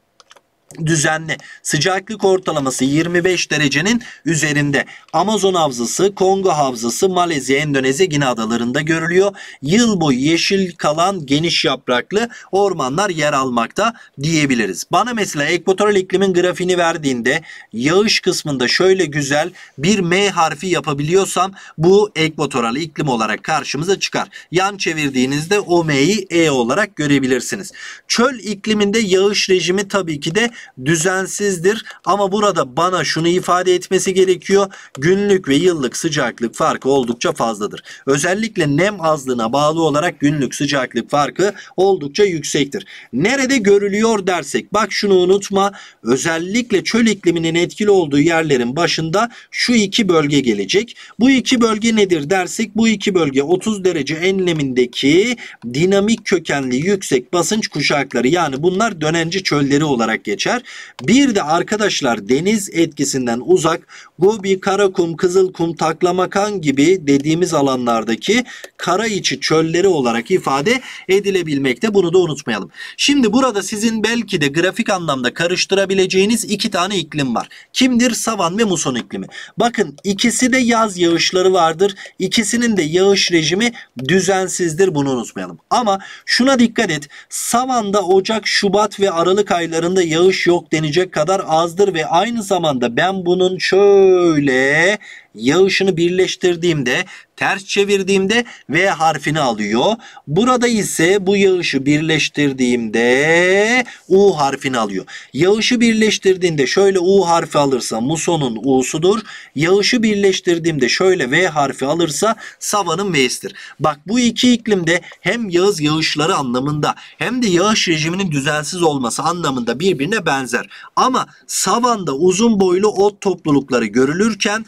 düzenli. Sıcaklık ortalaması 25 derecenin üzerinde. Amazon havzası, Kongo havzası, Malezya, Endonezya, Gine adalarında görülüyor. Yıl boyu yeşil kalan geniş yapraklı ormanlar yer almakta diyebiliriz. Bana mesela ekvatoral iklimin grafiğini verdiğinde yağış kısmında şöyle güzel bir M harfi yapabiliyorsam bu ekvatoral iklim olarak karşımıza çıkar. Yan çevirdiğinizde o M'yi E olarak görebilirsiniz. Çöl ikliminde yağış rejimi tabii ki de düzensizdir. Ama burada bana şunu ifade etmesi gerekiyor. Günlük ve yıllık sıcaklık farkı oldukça fazladır. Özellikle nem azlığına bağlı olarak günlük sıcaklık farkı oldukça yüksektir. Nerede görülüyor dersek bak şunu unutma. Özellikle çöl ikliminin etkili olduğu yerlerin başında şu iki bölge gelecek. Bu iki bölge nedir dersek bu iki bölge 30 derece enlemindeki dinamik kökenli yüksek basınç kuşakları yani bunlar dönenci çölleri olarak geçer geçer. Bir de arkadaşlar deniz etkisinden uzak Gobi, Karakum, Kızılkum, Taklamakan gibi dediğimiz alanlardaki kara içi çölleri olarak ifade edilebilmekte. Bunu da unutmayalım. Şimdi burada sizin belki de grafik anlamda karıştırabileceğiniz iki tane iklim var. Kimdir? Savan ve muson iklimi. Bakın ikisi de yaz yağışları vardır. İkisinin de yağış rejimi düzensizdir. Bunu unutmayalım. Ama şuna dikkat et. Savanda Ocak, Şubat ve Aralık aylarında yağış yok denecek kadar azdır ve aynı zamanda ben bunun şöyle yağışını birleştirdiğimde ters çevirdiğimde V harfini alıyor. Burada ise bu yağışı birleştirdiğimde U harfini alıyor. Yağışı birleştirdiğinde şöyle U harfi alırsa musonun U'sudur. Yağışı birleştirdiğimde şöyle V harfi alırsa savanın V'sidir. Bak bu iki iklimde hem yağız yağışları anlamında hem de yağış rejiminin düzensiz olması anlamında birbirine benzer. Ama savanda uzun boylu ot toplulukları görülürken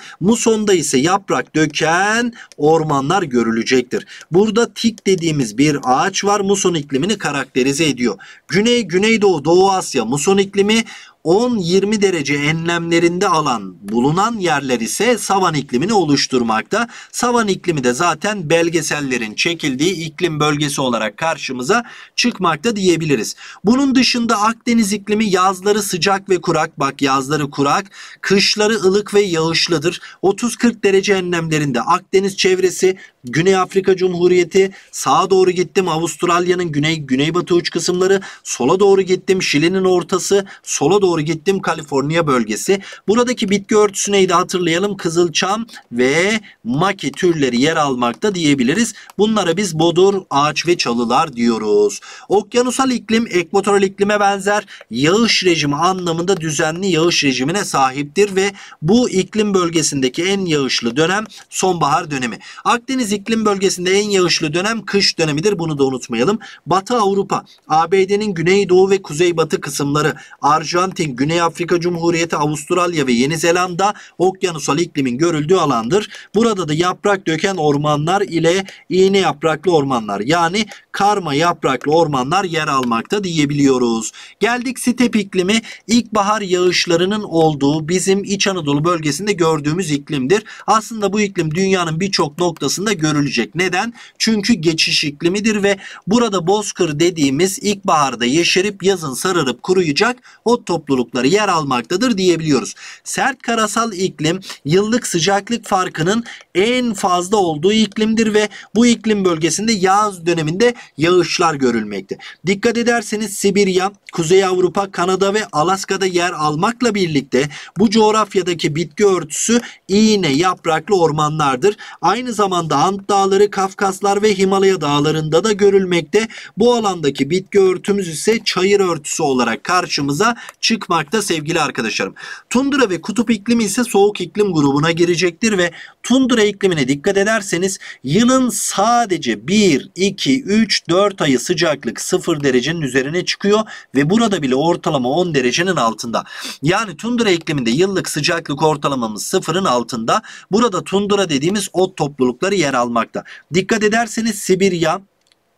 musonda ise yaprak döken ormanlar görülecektir. Burada tik dediğimiz bir ağaç var muson iklimini karakterize ediyor. Güney, Güneydoğu, Doğu Asya muson iklimi 10-20 derece enlemlerinde alan bulunan yerler ise savan iklimini oluşturmakta. Savan iklimi de zaten belgesellerin çekildiği iklim bölgesi olarak karşımıza çıkmakta diyebiliriz. Bunun dışında Akdeniz iklimi yazları sıcak ve kurak. Bak yazları kurak, kışları ılık ve yağışlıdır. 30-40 derece enlemlerinde Akdeniz çevresi Güney Afrika Cumhuriyeti sağa doğru gittim Avustralya'nın güney güneybatı uç kısımları sola doğru gittim Şili'nin ortası sola doğru gittim Kaliforniya bölgesi. Buradaki bitki örtüsü neydi hatırlayalım kızılçam ve maki türleri yer almakta diyebiliriz. Bunlara biz bodur, ağaç ve çalılar diyoruz. Okyanusal iklim ekvatoral iklime benzer yağış rejimi anlamında düzenli yağış rejimine sahiptir ve bu iklim bölgesindeki en yağışlı dönem sonbahar dönemi. Akdeniz iklim bölgesinde en yağışlı dönem kış dönemidir. Bunu da unutmayalım. Batı Avrupa, ABD'nin güneydoğu ve kuzeybatı kısımları, Arjantin, Güney Afrika Cumhuriyeti, Avustralya ve Yeni Zelanda okyanusal iklimin görüldüğü alandır. Burada da yaprak döken ormanlar ile iğne yapraklı ormanlar yani karma yapraklı ormanlar yer almakta diyebiliyoruz. Geldik step iklimi ilkbahar yağışlarının olduğu bizim İç Anadolu bölgesinde gördüğümüz iklimdir. Aslında bu iklim dünyanın birçok noktasında görülecek. Neden? Çünkü geçiş iklimidir ve burada bozkır dediğimiz ilkbaharda yeşerip yazın sararıp kuruyacak o toprak toplulukları yer almaktadır diyebiliyoruz. Sert karasal iklim yıllık sıcaklık farkının en fazla olduğu iklimdir ve bu iklim bölgesinde yaz döneminde yağışlar görülmekte. Dikkat ederseniz Sibirya, Kuzey Avrupa, Kanada ve Alaska'da yer almakla birlikte bu coğrafyadaki bitki örtüsü iğne yapraklı ormanlardır. Aynı zamanda Ant Dağları, Kafkaslar ve Himalaya dağlarında da görülmekte. Bu alandaki bitki örtümüz ise çayır örtüsü olarak karşımıza çıkmakta sevgili arkadaşlarım. Tundra ve kutup iklimi ise soğuk iklim grubuna girecektir ve tundra iklimine dikkat ederseniz yılın sadece 1, 2, 3, 4 ayı sıcaklık 0 derecenin üzerine çıkıyor ve burada bile ortalama 10 derecenin altında. Yani tundra ikliminde yıllık sıcaklık ortalamamız sıfırın altında. Burada tundra dediğimiz ot toplulukları yer almakta. Dikkat ederseniz Sibirya,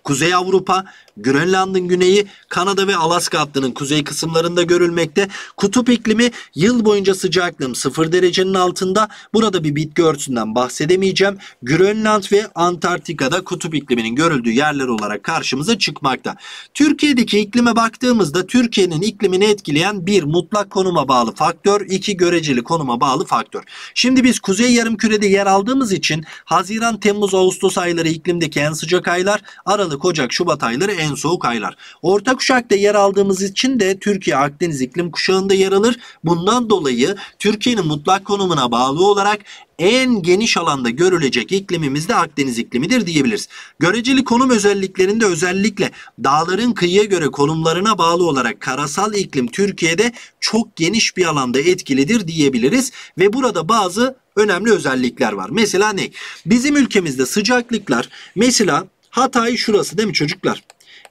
Kuzey Avrupa, Grönland'ın güneyi, Kanada ve Alaska hattının kuzey kısımlarında görülmekte. Kutup iklimi yıl boyunca sıcaklığım 0 derecenin altında. Burada bir bitki örtüsünden bahsedemeyeceğim. Grönland ve Antarktika'da kutup ikliminin görüldüğü yerler olarak karşımıza çıkmakta. Türkiye'deki iklime baktığımızda Türkiye'nin iklimini etkileyen bir mutlak konuma bağlı faktör, iki göreceli konuma bağlı faktör. Şimdi biz kuzey yarımkürede yer aldığımız için Haziran, Temmuz, Ağustos ayları iklimdeki en sıcak aylar, Aralık, Ocak, Şubat ayları en soğuk aylar. Orta kuşakta yer aldığımız için de Türkiye Akdeniz iklim kuşağında yer alır. Bundan dolayı Türkiye'nin mutlak konumuna bağlı olarak en geniş alanda görülecek iklimimiz de Akdeniz iklimidir diyebiliriz. Göreceli konum özelliklerinde özellikle dağların kıyıya göre konumlarına bağlı olarak karasal iklim Türkiye'de çok geniş bir alanda etkilidir diyebiliriz ve burada bazı önemli özellikler var. Mesela ne? Bizim ülkemizde sıcaklıklar mesela Hatay şurası değil mi çocuklar?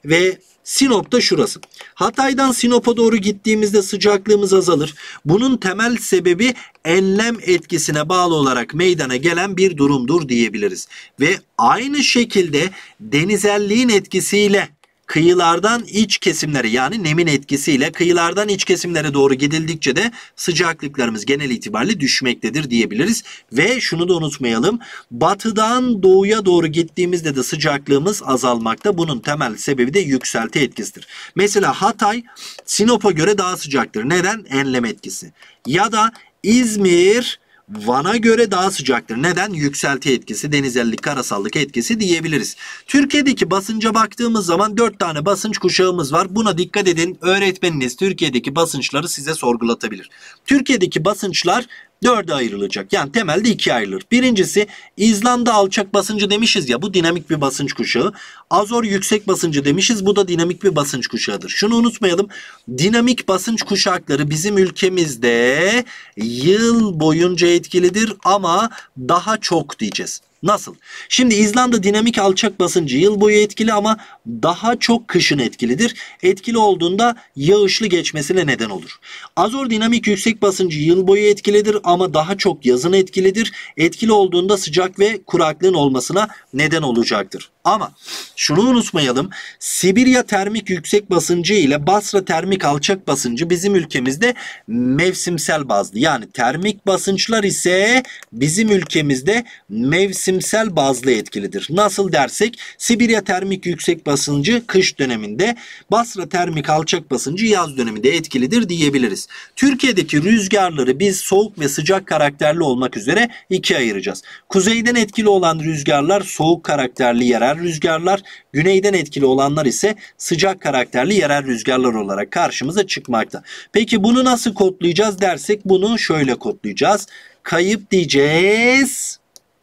Ve Sinop da şurası. Hatay'dan Sinop'a doğru gittiğimizde sıcaklığımız azalır. Bunun temel sebebi enlem etkisine bağlı olarak meydana gelen bir durumdur diyebiliriz. Ve aynı şekilde denizelliğin etkisiyle kıyılardan iç kesimlere yani nemin etkisiyle kıyılardan iç kesimlere doğru gidildikçe de sıcaklıklarımız genel itibariyle düşmektedir diyebiliriz. Ve şunu da unutmayalım. Batıdan doğuya doğru gittiğimizde de sıcaklığımız azalmakta. Bunun temel sebebi de yükselti etkisidir. Mesela Hatay Sinop'a göre daha sıcaktır. Neden? Enlem etkisi. Ya da İzmir Van'a göre daha sıcaktır. Neden? Yükselti etkisi, denizellik, karasallık etkisi diyebiliriz. Türkiye'deki basınca baktığımız zaman 4 tane basınç kuşağımız var. Buna dikkat edin. Öğretmeniniz Türkiye'deki basınçları size sorgulatabilir. Türkiye'deki basınçlar dörde ayrılacak. Yani temelde ikiye ayrılır. Birincisi İzlanda alçak basıncı demişiz ya bu dinamik bir basınç kuşağı. Azor yüksek basıncı demişiz bu da dinamik bir basınç kuşağıdır. Şunu unutmayalım. Dinamik basınç kuşakları bizim ülkemizde yıl boyunca etkilidir ama daha çok diyeceğiz. Nasıl? Şimdi İzlanda dinamik alçak basıncı yıl boyu etkili ama daha çok kışın etkilidir. Etkili olduğunda yağışlı geçmesine neden olur. Azor dinamik yüksek basıncı yıl boyu etkilidir ama daha çok yazın etkilidir. Etkili olduğunda sıcak ve kuraklığın olmasına neden olacaktır. Ama şunu unutmayalım. Sibirya termik yüksek basıncı ile Basra termik alçak basıncı bizim ülkemizde mevsimsel bazlı. Yani termik basınçlar ise bizim ülkemizde mevsimsel bazlı etkilidir. Nasıl dersek Sibirya termik yüksek basıncı kış döneminde, Basra termik alçak basıncı yaz döneminde etkilidir diyebiliriz. Türkiye'deki rüzgarları biz soğuk ve sıcak karakterli olmak üzere ikiye ayıracağız. Kuzeyden etkili olan rüzgarlar soğuk karakterli yerel rüzgarlar, güneyden etkili olanlar ise sıcak karakterli yerel rüzgarlar olarak karşımıza çıkmakta. Peki bunu nasıl kodlayacağız dersek bunu şöyle kodlayacağız. Kayıp diyeceğiz.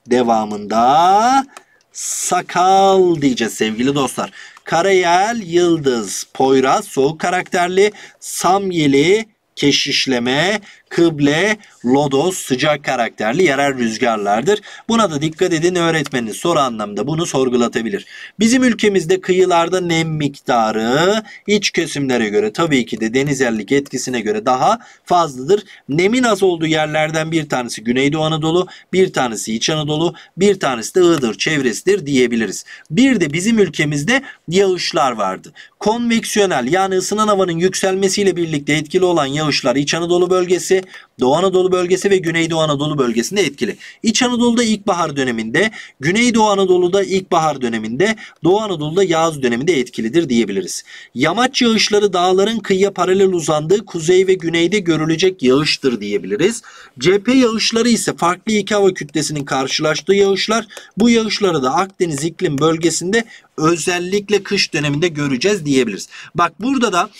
Devamında sakal diyeceğiz sevgili dostlar. Karayel, yıldız, poyraz, soğuk karakterli, samyeli, keşişleme, kıble, lodos sıcak karakterli yerel rüzgarlardır. Buna da dikkat edin öğretmeniniz soru anlamda bunu sorgulatabilir. Bizim ülkemizde kıyılarda nem miktarı iç kesimlere göre tabii ki de denizellik etkisine göre daha fazladır. Nemin az olduğu yerlerden bir tanesi Güneydoğu Anadolu, bir tanesi İç Anadolu, bir tanesi de Iğdır çevresidir diyebiliriz. Bir de bizim ülkemizde yağışlar vardı. Konveksiyonel yani ısınan havanın yükselmesiyle birlikte etkili olan yağışlar İç Anadolu bölgesi, bölgesi, Doğu Anadolu bölgesi ve Güneydoğu Anadolu bölgesinde etkili. İç Anadolu'da ilkbahar döneminde, Güneydoğu Anadolu'da ilkbahar döneminde, Doğu Anadolu'da yaz döneminde etkilidir diyebiliriz. Yamaç yağışları dağların kıyıya paralel uzandığı kuzey ve güneyde görülecek yağıştır diyebiliriz. Cephe yağışları ise farklı iki hava kütlesinin karşılaştığı yağışlar. Bu yağışları da Akdeniz iklim bölgesinde özellikle kış döneminde göreceğiz diyebiliriz. Bak burada da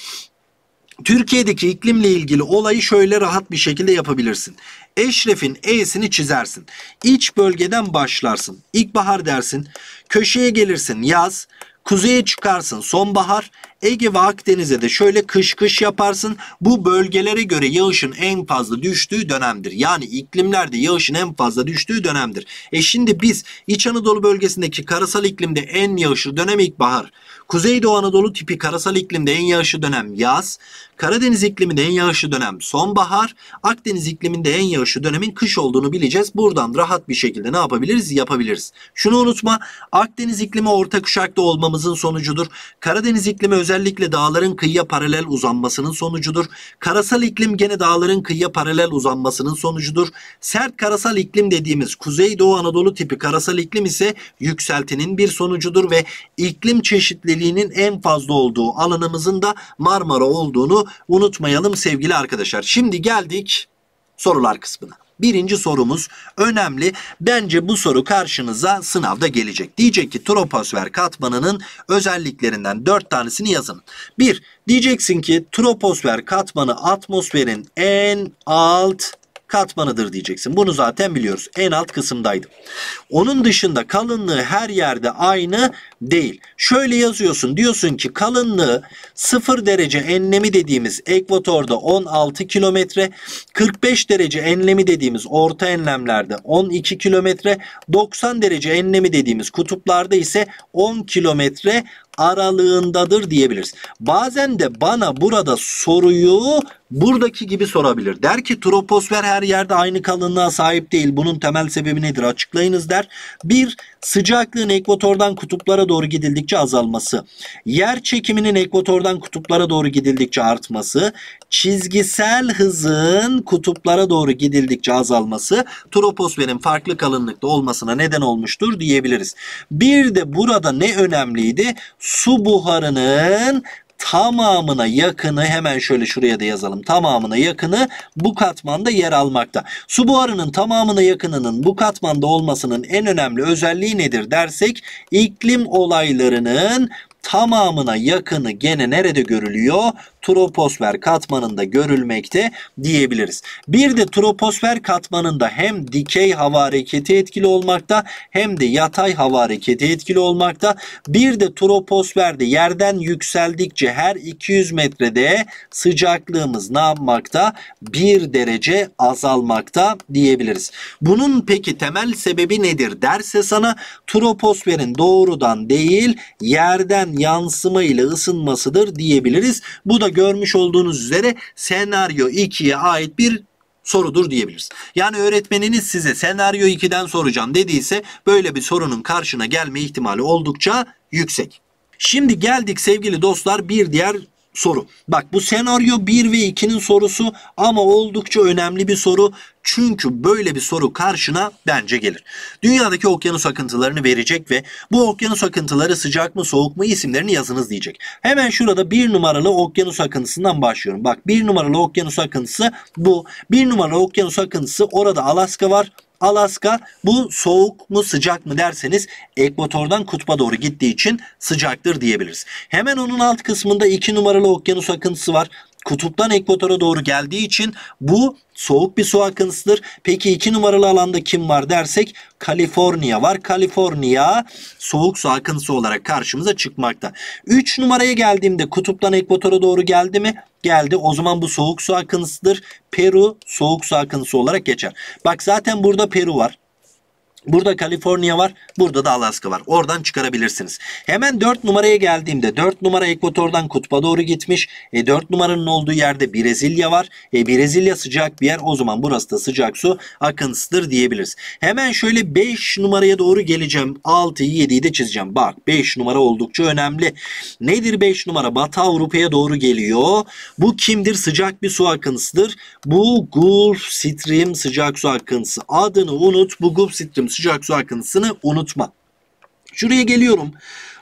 Türkiye'deki iklimle ilgili olayı şöyle rahat bir şekilde yapabilirsin. Eşref'in E'sini çizersin. İç bölgeden başlarsın. İlkbahar dersin. Köşeye gelirsin yaz. Kuzeye çıkarsın sonbahar. Ege ve Akdeniz'e de şöyle kış kış yaparsın. Bu bölgelere göre yağışın en fazla düştüğü dönemdir. Yani iklimlerde yağışın en fazla düştüğü dönemdir. E şimdi biz İç Anadolu bölgesindeki karasal iklimde en yağışlı dönem ilkbahar. Kuzeydoğu Anadolu tipi karasal iklimde en yağışlı dönem yaz. Karadeniz ikliminde en yağışlı dönem sonbahar. Akdeniz ikliminde en yağışlı dönemin kış olduğunu bileceğiz. Buradan rahat bir şekilde ne yapabiliriz? Yapabiliriz. Şunu unutma. Akdeniz iklimi orta kuşakta olmamızın sonucudur. Karadeniz iklimi özellikle dağların kıyıya paralel uzanmasının sonucudur. Karasal iklim gene dağların kıyıya paralel uzanmasının sonucudur. Sert karasal iklim dediğimiz Kuzeydoğu Anadolu tipi karasal iklim ise yükseltinin bir sonucudur ve iklim çeşitliliğinin en fazla olduğu alanımızın da Marmara olduğunu unutmayalım sevgili arkadaşlar. Şimdi geldik sorular kısmına. Birinci sorumuz önemli. Bence bu soru karşınıza sınavda gelecek. Diyecek ki troposfer katmanının özelliklerinden dört tanesini yazın. Bir, diyeceksin ki troposfer katmanı atmosferin en alt katmanıdır diyeceksin. Bunu zaten biliyoruz. En alt kısımdaydı. Onun dışında kalınlığı her yerde aynı değil. Şöyle yazıyorsun. Diyorsun ki kalınlığı 0 derece enlemi dediğimiz ekvatorda 16 kilometre, 45 derece enlemi dediğimiz orta enlemlerde 12 kilometre, 90 derece enlemi dediğimiz kutuplarda ise 10 kilometre aralığındadır diyebiliriz. Bazen de bana burada soruyu buradaki gibi sorabilir. Der ki troposfer her yerde aynı kalınlığa sahip değil. Bunun temel sebebi nedir? Açıklayınız der. Bir, sıcaklığın ekvatordan kutuplara doğru gidildikçe azalması. Yer çekiminin ekvatordan kutuplara doğru gidildikçe artması. Çizgisel hızın kutuplara doğru gidildikçe azalması troposferin farklı kalınlıkta olmasına neden olmuştur diyebiliriz. Bir de burada ne önemliydi? Su buharının tamamına yakını hemen şöyle şuraya da yazalım. Tamamına yakını bu katmanda yer almakta. Su buharının tamamına yakınının bu katmanda olmasının en önemli özelliği nedir dersek iklim olaylarının tamamına yakını gene nerede görülüyor? Troposfer katmanında görülmekte diyebiliriz. Bir de troposfer katmanında hem dikey hava hareketi etkili olmakta hem de yatay hava hareketi etkili olmakta. Bir de troposferde yerden yükseldikçe her 200 metrede sıcaklığımız ne yapmakta? 1 derece azalmakta diyebiliriz. Bunun peki temel sebebi nedir derse sana troposferin doğrudan değil yerden yansıma ile ısınmasıdır diyebiliriz. Bu da görmüş olduğunuz üzere senaryo 2'ye ait bir sorudur diyebiliriz. Yani öğretmeniniz size senaryo 2'den soracağım dediyse böyle bir sorunun karşına gelme ihtimali oldukça yüksek. Şimdi geldik sevgili dostlar bir diğer soru. Bak bu senaryo 1 ve 2'nin sorusu ama oldukça önemli bir soru. Çünkü böyle bir soru karşına bence gelir. Dünyadaki okyanus akıntılarını verecek ve bu okyanus akıntıları sıcak mı soğuk mu isimlerini yazınız diyecek. Hemen şurada bir numaralı okyanus akıntısından başlıyorum. Bak bir numaralı okyanus akıntısı bu. Bir numaralı okyanus akıntısı orada Alaska var. Alaska bu soğuk mu sıcak mı derseniz ekvatordan kutba doğru gittiği için sıcaktır diyebiliriz. Hemen onun alt kısmında 2 numaralı okyanus akıntısı var. Kutuptan ekvatora doğru geldiği için bu soğuk bir su akıntısıdır. Peki 2 numaralı alanda kim var dersek Kaliforniya var. Kaliforniya soğuk su akıntısı olarak karşımıza çıkmakta. 3 numaraya geldiğimde kutuptan ekvatora doğru geldi mi? Geldi. O zaman bu soğuk su akıntısıdır. Peru soğuk su akıntısı olarak geçer. Bak zaten burada Peru var. Burada Kaliforniya var. Burada da Alaska var. Oradan çıkarabilirsiniz. Hemen 4 numaraya geldiğimde 4 numara ekvatordan kutba doğru gitmiş. E, 4 numaranın olduğu yerde Brezilya var. E, Brezilya sıcak bir yer. O zaman burası da sıcak su akıntısıdır diyebiliriz. Hemen şöyle 5 numaraya doğru geleceğim. 6'yı 7'yi de çizeceğim. Bak 5 numara oldukça önemli. Nedir 5 numara? Batı Avrupa'ya doğru geliyor. Bu kimdir? Sıcak bir su akıntısıdır. Bu Gulf Stream sıcak su akıntısı. Adını unut. Bu Gulf Stream sıcak su akıntısını unutma. Şuraya geliyorum.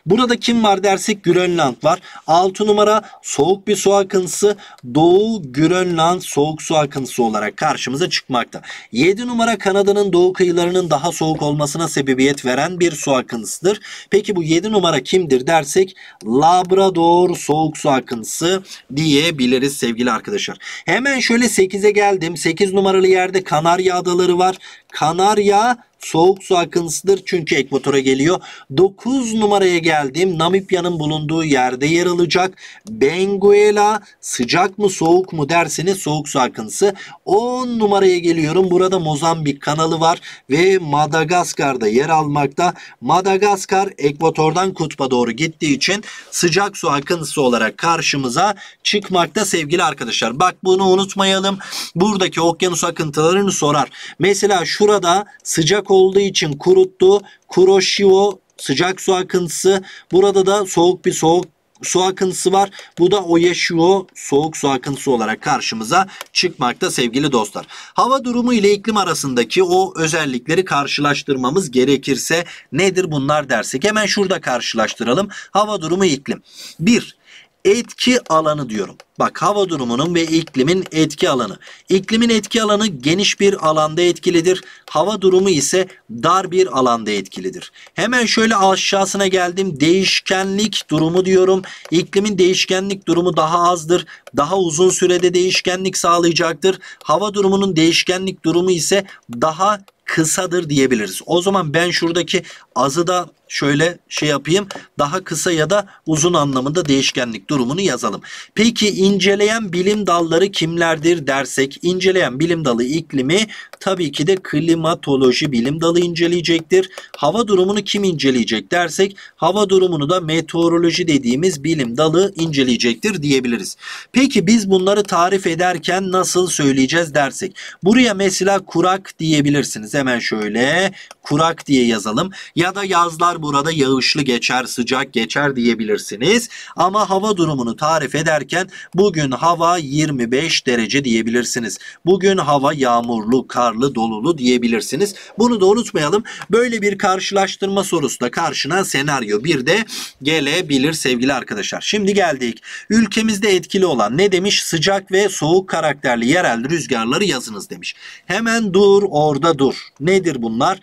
Burada kim var dersek Grönland var. 6 numara soğuk bir su akıntısı Doğu Grönland soğuk su akıntısı olarak karşımıza çıkmakta. 7 numara Kanada'nın doğu kıyılarının daha soğuk olmasına sebebiyet veren bir su akıntısıdır. Peki bu 7 numara kimdir dersek Labrador soğuk su akıntısı diyebiliriz sevgili arkadaşlar. Hemen şöyle 8'e geldim. 8 numaralı yerde Kanarya adaları var. Kanarya soğuk su akıntısıdır çünkü ekvatora geliyor. 9 numaraya geldim. Namibya'nın bulunduğu yerde yer alacak. Benguela sıcak mı soğuk mu derseniz soğuk su akıntısı. 10 numaraya geliyorum. Burada Mozambik kanalı var ve Madagaskar'da yer almakta. Madagaskar ekvatordan kutba doğru gittiği için sıcak su akıntısı olarak karşımıza çıkmakta sevgili arkadaşlar. Bak bunu unutmayalım. Buradaki okyanus akıntılarını sorar. Mesela şurada sıcak olduğu için kuruttu. Kuroshio sıcak su akıntısı. Burada da soğuk bir soğuk su akıntısı var. Bu da Oyashio soğuk su akıntısı olarak karşımıza çıkmakta sevgili dostlar. Hava durumu ile iklim arasındaki o özellikleri karşılaştırmamız gerekirse nedir bunlar dersek hemen şurada karşılaştıralım. Hava durumu iklim. 1 etki alanı diyorum. Bak hava durumunun ve iklimin etki alanı. İklimin etki alanı geniş bir alanda etkilidir. Hava durumu ise dar bir alanda etkilidir. Hemen şöyle aşağısına geldim. Değişkenlik durumu diyorum. İklimin değişkenlik durumu daha azdır. Daha uzun sürede değişkenlik sağlayacaktır. Hava durumunun değişkenlik durumu ise daha kısadır diyebiliriz. O zaman ben şuradaki azı da şöyle şey yapayım. Daha kısa ya da uzun anlamında değişkenlik durumunu yazalım. Peki inceleyen bilim dalları kimlerdir dersek inceleyen bilim dalı iklimi tabii ki de klimatoloji bilim dalı inceleyecektir. Hava durumunu kim inceleyecek dersek hava durumunu da meteoroloji dediğimiz bilim dalı inceleyecektir diyebiliriz. Peki biz bunları tarif ederken nasıl söyleyeceğiz dersek buraya mesela kurak diyebilirsiniz. Hemen şöyle kurak diye yazalım. Ya da yazlar burada yağışlı geçer, sıcak geçer diyebilirsiniz. Ama hava durumunu tarif ederken bugün hava 25 derece diyebilirsiniz. Bugün hava yağmurlu, karlı, dolulu diyebilirsiniz. Bunu da unutmayalım. Böyle bir karşılaştırma sorusu da karşına senaryo bir de gelebilir sevgili arkadaşlar. Şimdi geldik. Ülkemizde etkili olan ne demiş? Sıcak ve soğuk karakterli yerel rüzgarları yazınız demiş. Hemen dur orada dur. Nedir bunlar?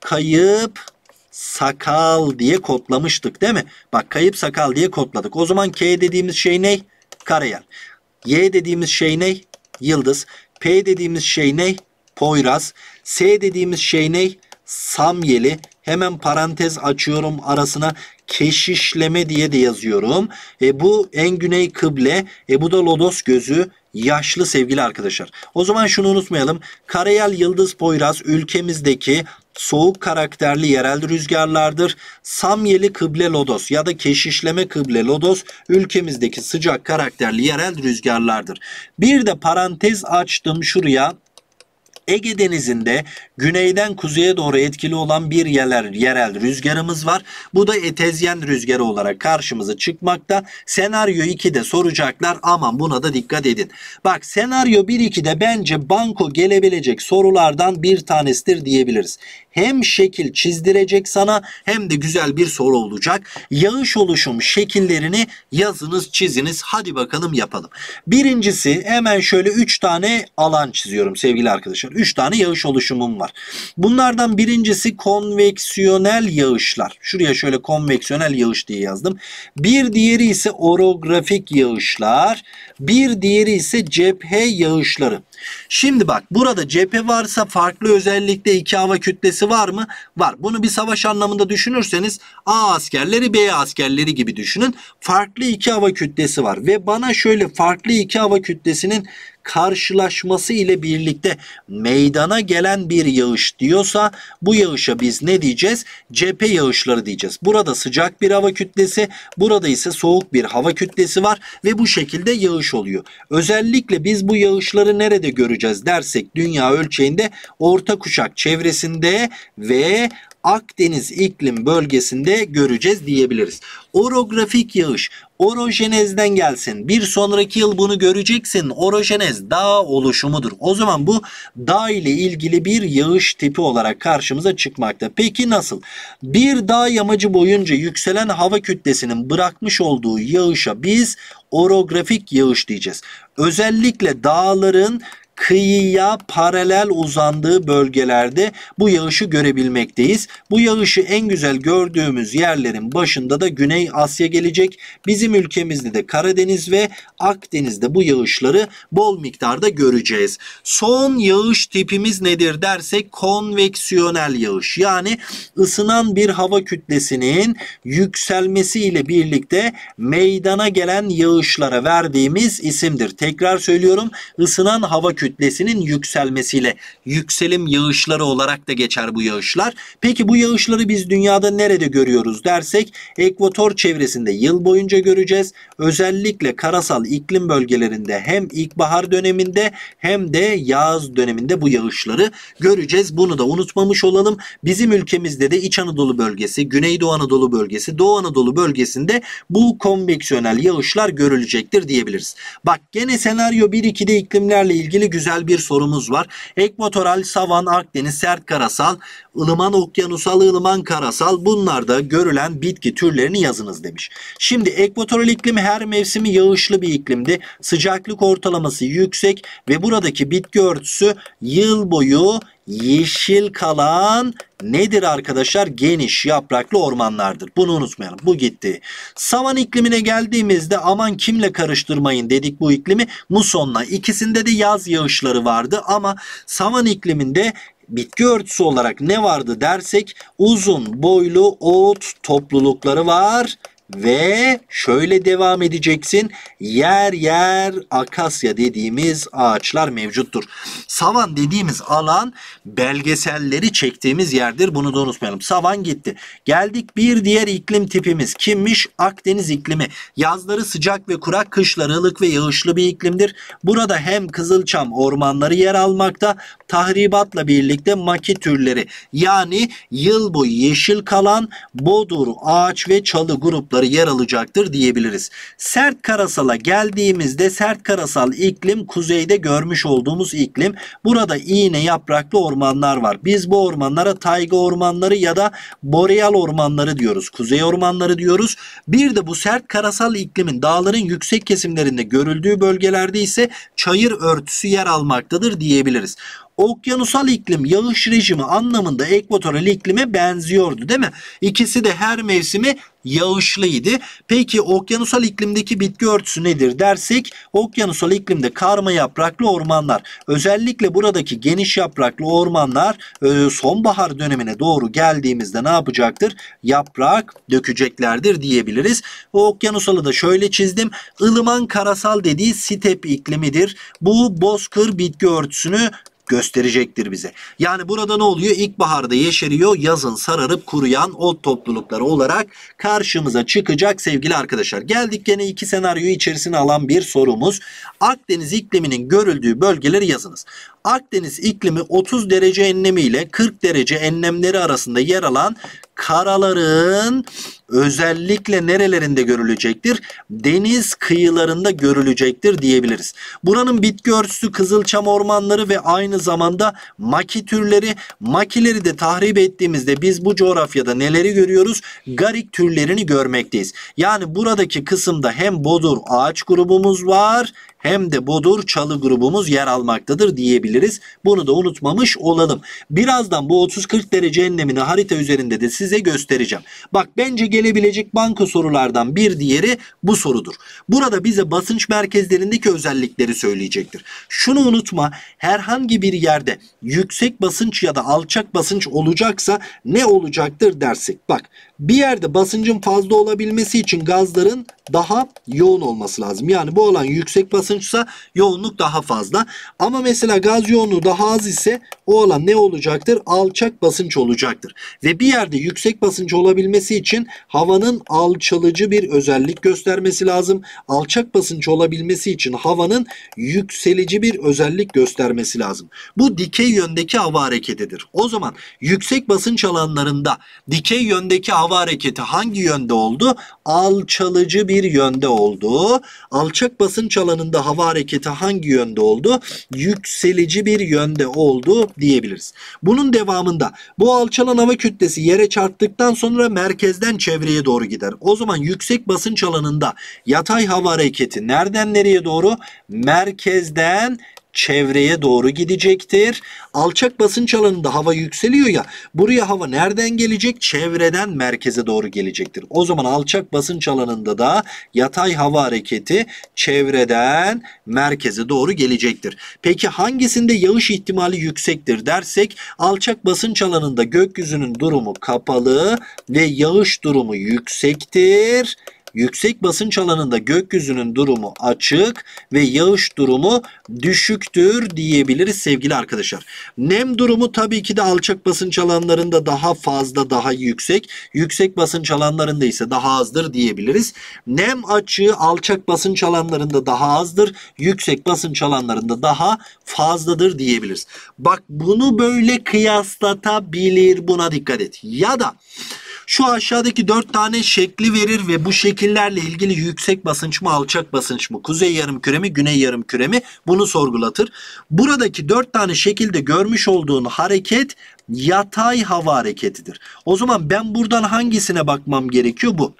Kayıp sakal diye kodlamıştık değil mi? Bak kayıp sakal diye kodladık. O zaman K dediğimiz şey ne? Karayel. Y dediğimiz şey ne? Yıldız. P dediğimiz şey ne? Poyraz. S dediğimiz şey ne? Samyeli. Hemen parantez açıyorum arasına keşişleme diye de yazıyorum. E, bu en güney kıble. E, bu da lodos gözü yaşlı sevgili arkadaşlar. O zaman şunu unutmayalım. Karayel Yıldız Poyraz ülkemizdeki soğuk karakterli yerel rüzgarlardır. Samyeli kıble lodos ya da keşişleme kıble lodos ülkemizdeki sıcak karakterli yerel rüzgarlardır. Bir de parantez açtım şuraya Ege Denizi'nde güneyden kuzeye doğru etkili olan bir yerel, yerel rüzgarımız var. Bu da etezyen rüzgarı olarak karşımıza çıkmakta. Senaryo 2'de soracaklar aman buna da dikkat edin. Bak senaryo 1-2'de bence banko gelebilecek sorulardan bir tanesidir diyebiliriz. Hem şekil çizdirecek sana hem de güzel bir soru olacak. Yağış oluşum şekillerini yazınız çiziniz. Hadi bakalım yapalım. Birincisi hemen şöyle 3 tane alan çiziyorum sevgili arkadaşlar. 3 tane yağış oluşumum var. Bunlardan birincisi konveksiyonel yağışlar. Şuraya şöyle konveksiyonel yağış diye yazdım. Bir diğeri ise orografik yağışlar. Bir diğeri ise cephe yağışları. Şimdi bak burada cephe varsa farklı özellikle iki hava kütlesi var mı? Var. Bunu bir savaş anlamında düşünürseniz A askerleri B askerleri gibi düşünün. Farklı iki hava kütlesi var ve bana şöyle farklı iki hava kütlesinin karşılaşması ile birlikte meydana gelen bir yağış diyorsa bu yağışa biz ne diyeceğiz? Cephe yağışları diyeceğiz. Burada sıcak bir hava kütlesi, burada ise soğuk bir hava kütlesi var ve bu şekilde yağış oluyor. Özellikle biz bu yağışları nerede göreceğiz dersek dünya ölçeğinde orta kuşak çevresinde ve Akdeniz iklim bölgesinde göreceğiz diyebiliriz. Orografik yağış orojenezden gelsin. Bir sonraki yıl bunu göreceksin. Orojenez dağ oluşumudur. O zaman bu dağ ile ilgili bir yağış tipi olarak karşımıza çıkmakta. Peki nasıl? Bir dağ yamacı boyunca yükselen hava kütlesinin bırakmış olduğu yağışa biz orografik yağış diyeceğiz. Özellikle dağların kıyıya paralel uzandığı bölgelerde bu yağışı görebilmekteyiz. Bu yağışı en güzel gördüğümüz yerlerin başında da Güney Asya gelecek. Bizim ülkemizde de Karadeniz ve Akdeniz'de bu yağışları bol miktarda göreceğiz. Son yağış tipimiz nedir dersek konveksiyonel yağış. Yani ısınan bir hava kütlesinin yükselmesiyle birlikte meydana gelen yağışlara verdiğimiz isimdir. Tekrar söylüyorum ısınan hava kütlesi kütlesinin yükselmesiyle yükselim yağışları olarak da geçer bu yağışlar. Peki bu yağışları biz dünyada nerede görüyoruz dersek ekvator çevresinde yıl boyunca göreceğiz. Özellikle karasal iklim bölgelerinde hem ilkbahar döneminde hem de yaz döneminde bu yağışları göreceğiz. Bunu da unutmamış olalım. Bizim ülkemizde de İç Anadolu bölgesi, Güneydoğu Anadolu bölgesi, Doğu Anadolu bölgesinde bu konveksiyonel yağışlar görülecektir diyebiliriz. Bak gene senaryo 1-2'de iklimlerle ilgili güzel bir sorumuz var. Ekvatoral, savan, Akdeniz, sert karasal, ılıman okyanusal, ılıman karasal bunlarda görülen bitki türlerini yazınız demiş. Şimdi ekvatoral iklim her mevsimi yağışlı bir iklimdi. Sıcaklık ortalaması yüksek ve buradaki bitki örtüsü yıl boyu yeşil kalan nedir arkadaşlar? Geniş yapraklı ormanlardır. Bunu unutmayalım. Bu gitti. Savan iklimine geldiğimizde aman kimle karıştırmayın dedik bu iklimi. Muson'la. İkisinde de yaz yağışları vardı ama savan ikliminde bitki örtüsü olarak ne vardı dersek uzun boylu ot toplulukları var ve şöyle devam edeceksin. Yer yer akasya dediğimiz ağaçlar mevcuttur. Savan dediğimiz alan belgeselleri çektiğimiz yerdir. Bunu da unutmayalım. Savan gitti. Geldik bir diğer iklim tipimiz. Kimmiş? Akdeniz iklimi. Yazları sıcak ve kurak, kışları ılık ve yağışlı bir iklimdir. Burada hem kızılçam ormanları yer almakta, tahribatla birlikte maki türleri yani yıl boyu yeşil kalan bodur, ağaç ve çalı grupları grupları yer alacaktır diyebiliriz. Sert karasala geldiğimizde sert karasal iklim kuzeyde görmüş olduğumuz iklim. Burada iğne yapraklı ormanlar var. Biz bu ormanlara tayga ormanları ya da boreal ormanları diyoruz. Kuzey ormanları diyoruz. Bir de bu sert karasal iklimin dağların yüksek kesimlerinde görüldüğü bölgelerde ise çayır örtüsü yer almaktadır diyebiliriz okyanusal iklim yağış rejimi anlamında ekvatoral iklime benziyordu değil mi? İkisi de her mevsimi yağışlıydı. Peki okyanusal iklimdeki bitki örtüsü nedir dersek okyanusal iklimde karma yapraklı ormanlar özellikle buradaki geniş yapraklı ormanlar e, sonbahar dönemine doğru geldiğimizde ne yapacaktır? Yaprak dökeceklerdir diyebiliriz. O okyanusalı da şöyle çizdim. Ilıman karasal dediği step iklimidir. Bu bozkır bitki örtüsünü gösterecektir bize. Yani burada ne oluyor? İlkbaharda yeşeriyor, yazın sararıp kuruyan ot toplulukları olarak karşımıza çıkacak sevgili arkadaşlar. Geldik gene iki senaryoyu içerisine alan bir sorumuz. Akdeniz ikliminin görüldüğü bölgeleri yazınız. Akdeniz iklimi 30 derece enlemi ile 40 derece enlemleri arasında yer alan karaların özellikle nerelerinde görülecektir? Deniz kıyılarında görülecektir diyebiliriz. Buranın bitki örtüsü kızılçam ormanları ve aynı zamanda maki türleri. Makileri de tahrip ettiğimizde biz bu coğrafyada neleri görüyoruz? Garik türlerini görmekteyiz. Yani buradaki kısımda hem bodur ağaç grubumuz var hem de bodur çalı grubumuz yer almaktadır diyebiliriz. Bunu da unutmamış olalım. Birazdan bu 30-40 derece enlemini harita üzerinde de size göstereceğim. Bak bence gelebilecek banko sorulardan bir diğeri bu sorudur. Burada bize basınç merkezlerindeki özellikleri söyleyecektir. Şunu unutma herhangi bir yerde yüksek basınç ya da alçak basınç olacaksa ne olacaktır dersek. Bak bir yerde basıncın fazla olabilmesi için gazların daha yoğun olması lazım. Yani bu alan yüksek basınçsa yoğunluk daha fazla. Ama mesela gaz yoğunluğu daha az ise o alan ne olacaktır? Alçak basınç olacaktır. Ve bir yerde yüksek basınç olabilmesi için havanın alçalıcı bir özellik göstermesi lazım. Alçak basınç olabilmesi için havanın yükselici bir özellik göstermesi lazım. Bu dikey yöndeki hava hareketidir. O zaman yüksek basınç alanlarında dikey yöndeki hava hareketi hangi yönde oldu? Alçalıcı bir yönde oldu. Alçak basınç alanında hava hareketi hangi yönde oldu? Yükselici bir yönde oldu diyebiliriz. Bunun devamında bu alçalan hava kütlesi yere çarptıktan sonra merkezden çevreye doğru gider. O zaman yüksek basınç alanında yatay hava hareketi nereden nereye doğru? Merkezden çevreye doğru gidecektir. Alçak basınç alanında hava yükseliyor ya. Buraya hava nereden gelecek? Çevreden merkeze doğru gelecektir. O zaman alçak basınç alanında da yatay hava hareketi çevreden merkeze doğru gelecektir. Peki hangisinde yağış ihtimali yüksektir dersek alçak basınç alanında gökyüzünün durumu kapalı ve yağış durumu yüksektir. Yüksek basınç alanında gökyüzünün durumu açık ve yağış durumu düşüktür diyebiliriz sevgili arkadaşlar. Nem durumu tabii ki de alçak basınç alanlarında daha fazla daha yüksek. Yüksek basınç alanlarında ise daha azdır diyebiliriz. Nem açığı alçak basınç alanlarında daha azdır. Yüksek basınç alanlarında daha fazladır diyebiliriz. Bak bunu böyle kıyaslatabilir buna dikkat et. Ya da şu aşağıdaki dört tane şekli verir ve bu şekillerle ilgili yüksek basınç mı alçak basınç mı kuzey yarım küre mi güney yarım küre mi bunu sorgulatır. Buradaki dört tane şekilde görmüş olduğun hareket yatay hava hareketidir. O zaman ben buradan hangisine bakmam gerekiyor bu.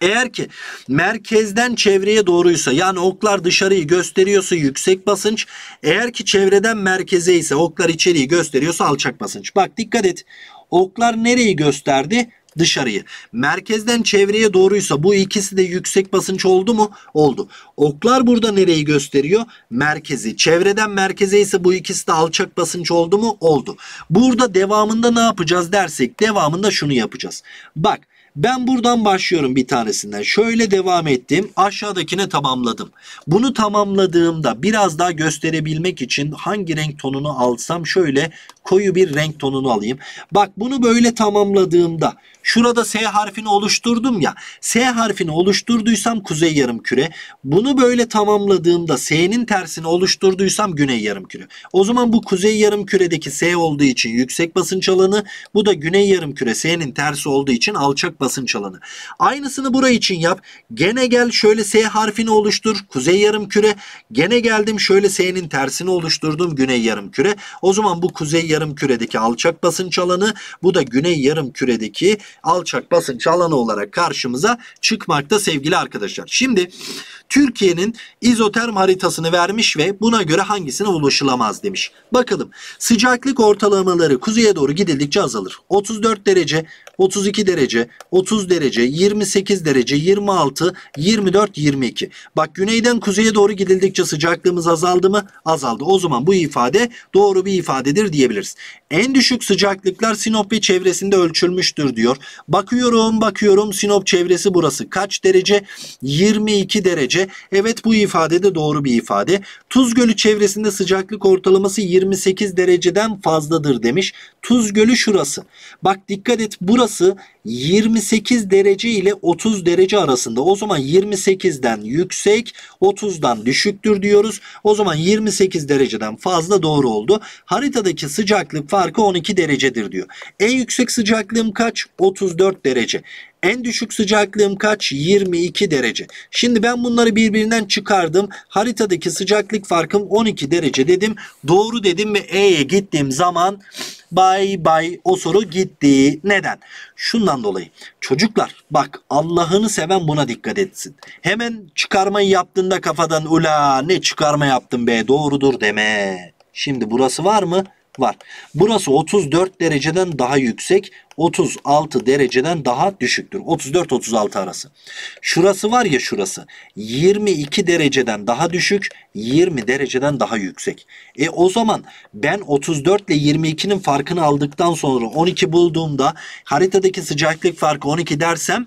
Eğer ki merkezden çevreye doğruysa yani oklar dışarıyı gösteriyorsa yüksek basınç. Eğer ki çevreden merkeze ise oklar içeriği gösteriyorsa alçak basınç. Bak dikkat et. Oklar nereyi gösterdi? Dışarıyı. Merkezden çevreye doğruysa bu ikisi de yüksek basınç oldu mu? Oldu. Oklar burada nereyi gösteriyor? Merkezi. Çevreden merkeze ise bu ikisi de alçak basınç oldu mu? Oldu. Burada devamında ne yapacağız dersek devamında şunu yapacağız. Bak ben buradan başlıyorum bir tanesinden. Şöyle devam ettim. Aşağıdakine tamamladım. Bunu tamamladığımda biraz daha gösterebilmek için hangi renk tonunu alsam şöyle koyu bir renk tonunu alayım. Bak bunu böyle tamamladığımda şurada S harfini oluşturdum ya. S harfini oluşturduysam kuzey yarım küre. Bunu böyle tamamladığımda S'nin tersini oluşturduysam güney yarım küre. O zaman bu kuzey yarım küredeki S olduğu için yüksek basınç alanı. Bu da güney yarım küre S'nin tersi olduğu için alçak basınç alanı. Aynısını buraya için yap. Gene gel şöyle S harfini oluştur. Kuzey yarım küre. Gene geldim şöyle S'nin tersini oluşturdum. Güney yarım küre. O zaman bu kuzey yarım küredeki alçak basınç alanı bu da güney yarım küredeki alçak basınç alanı olarak karşımıza çıkmakta sevgili arkadaşlar. Şimdi Türkiye'nin izoterm haritasını vermiş ve buna göre hangisine ulaşılamaz demiş. Bakalım sıcaklık ortalamaları kuzeye doğru gidildikçe azalır. 34 derece, 32 derece, 30 derece, 28 derece, 26, 24, 22. Bak güneyden kuzeye doğru gidildikçe sıcaklığımız azaldı mı? Azaldı. O zaman bu ifade doğru bir ifadedir diyebiliriz. En düşük sıcaklıklar Sinop ve çevresinde ölçülmüştür diyor. Bakıyorum bakıyorum Sinop çevresi burası. Kaç derece? 22 derece. Evet bu ifade de doğru bir ifade. Tuz Gölü çevresinde sıcaklık ortalaması 28 dereceden fazladır demiş. Tuz Gölü şurası. Bak dikkat et burası 当时28 derece ile 30 derece arasında. O zaman 28'den yüksek 30'dan düşüktür diyoruz. O zaman 28 dereceden fazla doğru oldu. Haritadaki sıcaklık farkı 12 derecedir diyor. En yüksek sıcaklığım kaç? 34 derece. En düşük sıcaklığım kaç? 22 derece. Şimdi ben bunları birbirinden çıkardım. Haritadaki sıcaklık farkım 12 derece dedim. Doğru dedim ve E'ye gittiğim zaman bay bay o soru gitti. Neden? Şundan dolayı. Çocuklar bak Allah'ını seven buna dikkat etsin. Hemen çıkarmayı yaptığında kafadan ula ne çıkarma yaptım be doğrudur deme. Şimdi burası var mı? Var. Burası 34 dereceden daha yüksek. 36 dereceden daha düşüktür. 34-36 arası. Şurası var ya şurası. 22 dereceden daha düşük. 20 dereceden daha yüksek. E o zaman ben 34 ile 22'nin farkını aldıktan sonra 12 bulduğumda haritadaki sıcaklık farkı 12 dersem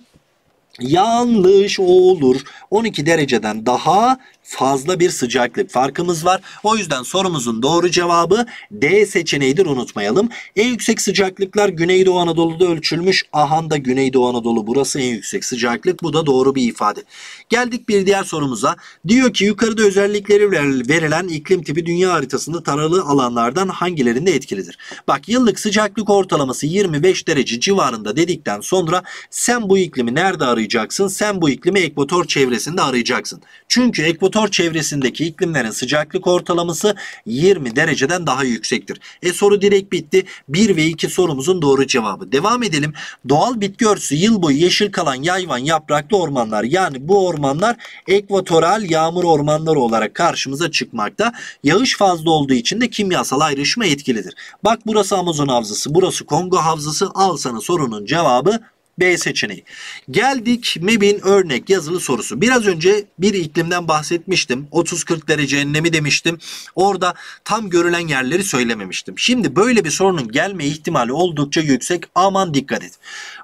yanlış olur. 12 dereceden daha fazla bir sıcaklık farkımız var. O yüzden sorumuzun doğru cevabı D seçeneğidir unutmayalım. En yüksek sıcaklıklar Güneydoğu Anadolu'da ölçülmüş. Ahanda Güneydoğu Anadolu burası en yüksek sıcaklık. Bu da doğru bir ifade. Geldik bir diğer sorumuza. Diyor ki yukarıda özellikleri verilen iklim tipi dünya haritasında taralı alanlardan hangilerinde etkilidir? Bak yıllık sıcaklık ortalaması 25 derece civarında dedikten sonra sen bu iklimi nerede arayacaksın? Sen bu iklimi ekvator çevresinde arayacaksın. Çünkü ekvator çevresindeki iklimlerin sıcaklık ortalaması 20 dereceden daha yüksektir. E soru direkt bitti. 1 ve 2 sorumuzun doğru cevabı. Devam edelim. Doğal bitki örtüsü yıl boyu yeşil kalan yayvan yapraklı ormanlar yani bu ormanlar ekvatoral yağmur ormanları olarak karşımıza çıkmakta. Yağış fazla olduğu için de kimyasal ayrışma etkilidir. Bak burası Amazon havzası, burası Kongo havzası. Al sana sorunun cevabı B seçeneği. Geldik MEB'in örnek yazılı sorusu. Biraz önce bir iklimden bahsetmiştim. 30-40 derece enlemi demiştim. Orada tam görülen yerleri söylememiştim. Şimdi böyle bir sorunun gelme ihtimali oldukça yüksek. Aman dikkat et.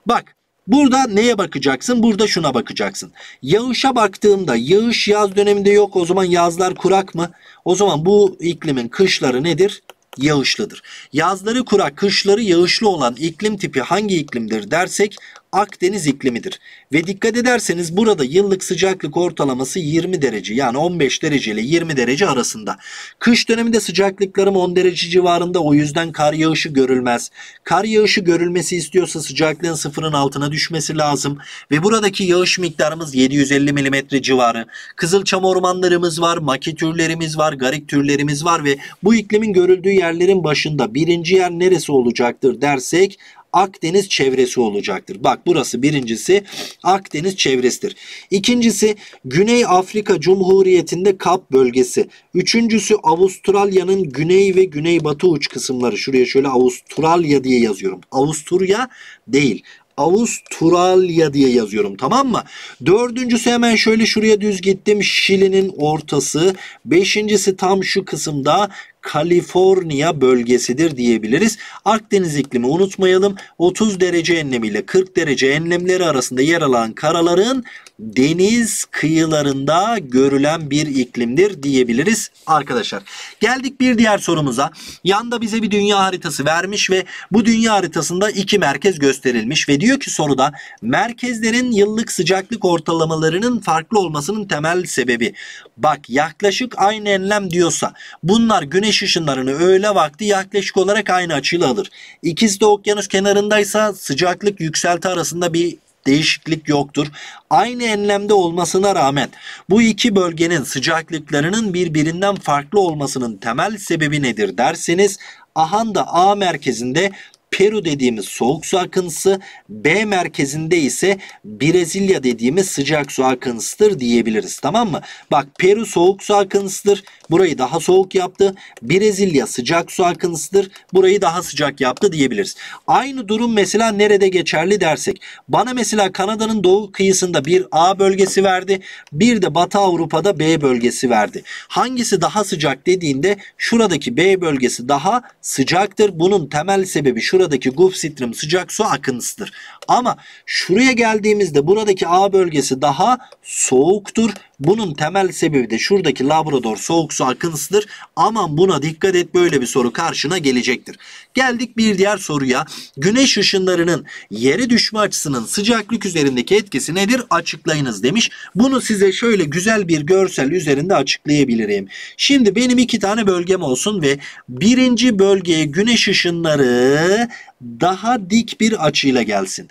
Bak Burada neye bakacaksın? Burada şuna bakacaksın. Yağışa baktığımda yağış yaz döneminde yok. O zaman yazlar kurak mı? O zaman bu iklimin kışları nedir? Yağışlıdır. Yazları kurak, kışları yağışlı olan iklim tipi hangi iklimdir dersek Akdeniz iklimidir. Ve dikkat ederseniz burada yıllık sıcaklık ortalaması 20 derece yani 15 derece ile 20 derece arasında. Kış döneminde sıcaklıklarım 10 derece civarında o yüzden kar yağışı görülmez. Kar yağışı görülmesi istiyorsa sıcaklığın sıfırın altına düşmesi lazım. Ve buradaki yağış miktarımız 750 mm civarı. Kızılçam ormanlarımız var, maki türlerimiz var, garik türlerimiz var ve bu iklimin görüldüğü yerlerin başında birinci yer neresi olacaktır dersek Akdeniz çevresi olacaktır. Bak burası birincisi Akdeniz çevresidir. İkincisi Güney Afrika Cumhuriyeti'nde Kap bölgesi. Üçüncüsü Avustralya'nın güney ve güneybatı uç kısımları. Şuraya şöyle Avustralya diye yazıyorum. Avusturya değil. Avustralya diye yazıyorum tamam mı? Dördüncüsü hemen şöyle şuraya düz gittim. Şili'nin ortası. Beşincisi tam şu kısımda Kaliforniya bölgesidir diyebiliriz. Akdeniz iklimi unutmayalım. 30 derece enlemiyle 40 derece enlemleri arasında yer alan karaların deniz kıyılarında görülen bir iklimdir diyebiliriz arkadaşlar. Geldik bir diğer sorumuza. Yanda bize bir dünya haritası vermiş ve bu dünya haritasında iki merkez gösterilmiş ve diyor ki soruda merkezlerin yıllık sıcaklık ortalamalarının farklı olmasının temel sebebi. Bak yaklaşık aynı enlem diyorsa bunlar güneş ışınlarını öğle vakti yaklaşık olarak aynı açıyla alır. İkisi de okyanus kenarındaysa sıcaklık yükselti arasında bir değişiklik yoktur. Aynı enlemde olmasına rağmen bu iki bölgenin sıcaklıklarının birbirinden farklı olmasının temel sebebi nedir derseniz Ahanda A merkezinde Peru dediğimiz soğuk su akıntısı, B merkezinde ise Brezilya dediğimiz sıcak su akıntısıdır diyebiliriz. Tamam mı? Bak Peru soğuk su akıntısıdır. Burayı daha soğuk yaptı. Brezilya sıcak su akıntısıdır. Burayı daha sıcak yaptı diyebiliriz. Aynı durum mesela nerede geçerli dersek. Bana mesela Kanada'nın doğu kıyısında bir A bölgesi verdi. Bir de Batı Avrupa'da B bölgesi verdi. Hangisi daha sıcak dediğinde şuradaki B bölgesi daha sıcaktır. Bunun temel sebebi şurada buradaki Gulf sıcak su akıntısıdır. Ama şuraya geldiğimizde buradaki A bölgesi daha soğuktur. Bunun temel sebebi de şuradaki Labrador soğuk su akıntısıdır. Aman buna dikkat et böyle bir soru karşına gelecektir. Geldik bir diğer soruya. Güneş ışınlarının yere düşme açısının sıcaklık üzerindeki etkisi nedir? Açıklayınız demiş. Bunu size şöyle güzel bir görsel üzerinde açıklayabilirim. Şimdi benim iki tane bölgem olsun ve birinci bölgeye güneş ışınları daha dik bir açıyla gelsin.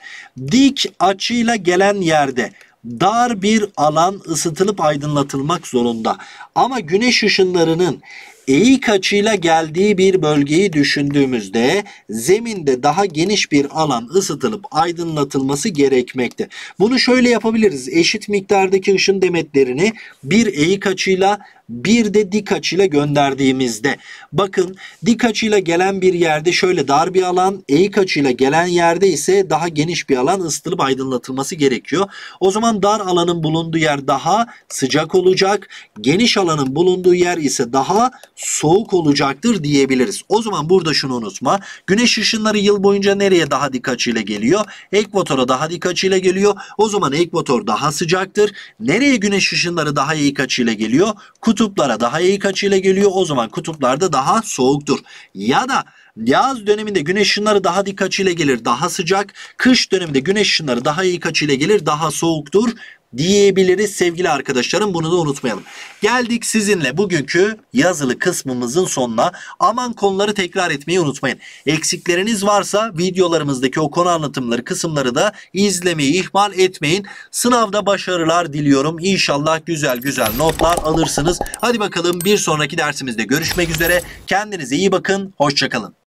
Dik açıyla gelen yerde dar bir alan ısıtılıp aydınlatılmak zorunda. Ama güneş ışınlarının eğik açıyla geldiği bir bölgeyi düşündüğümüzde zeminde daha geniş bir alan ısıtılıp aydınlatılması gerekmekte. Bunu şöyle yapabiliriz. Eşit miktardaki ışın demetlerini bir eğik açıyla bir de dik açıyla gönderdiğimizde bakın dik açıyla gelen bir yerde şöyle dar bir alan eğik açıyla gelen yerde ise daha geniş bir alan ısıtılıp aydınlatılması gerekiyor. O zaman dar alanın bulunduğu yer daha sıcak olacak. Geniş alanın bulunduğu yer ise daha soğuk olacaktır diyebiliriz. O zaman burada şunu unutma. Güneş ışınları yıl boyunca nereye daha dik açıyla geliyor? Ekvatora daha dik açıyla geliyor. O zaman ekvator daha sıcaktır. Nereye güneş ışınları daha eğik açıyla geliyor? Kutuplara daha eğik açıyla geliyor. O zaman kutuplarda daha soğuktur. Ya da Yaz döneminde güneş ışınları daha dik açıyla gelir, daha sıcak. Kış döneminde güneş ışınları daha eğik açıyla gelir, daha soğuktur diyebiliriz sevgili arkadaşlarım. Bunu da unutmayalım. Geldik sizinle bugünkü yazılı kısmımızın sonuna. Aman konuları tekrar etmeyi unutmayın. Eksikleriniz varsa videolarımızdaki o konu anlatımları kısımları da izlemeyi ihmal etmeyin. Sınavda başarılar diliyorum. İnşallah güzel güzel notlar alırsınız. Hadi bakalım bir sonraki dersimizde görüşmek üzere. Kendinize iyi bakın. Hoşçakalın.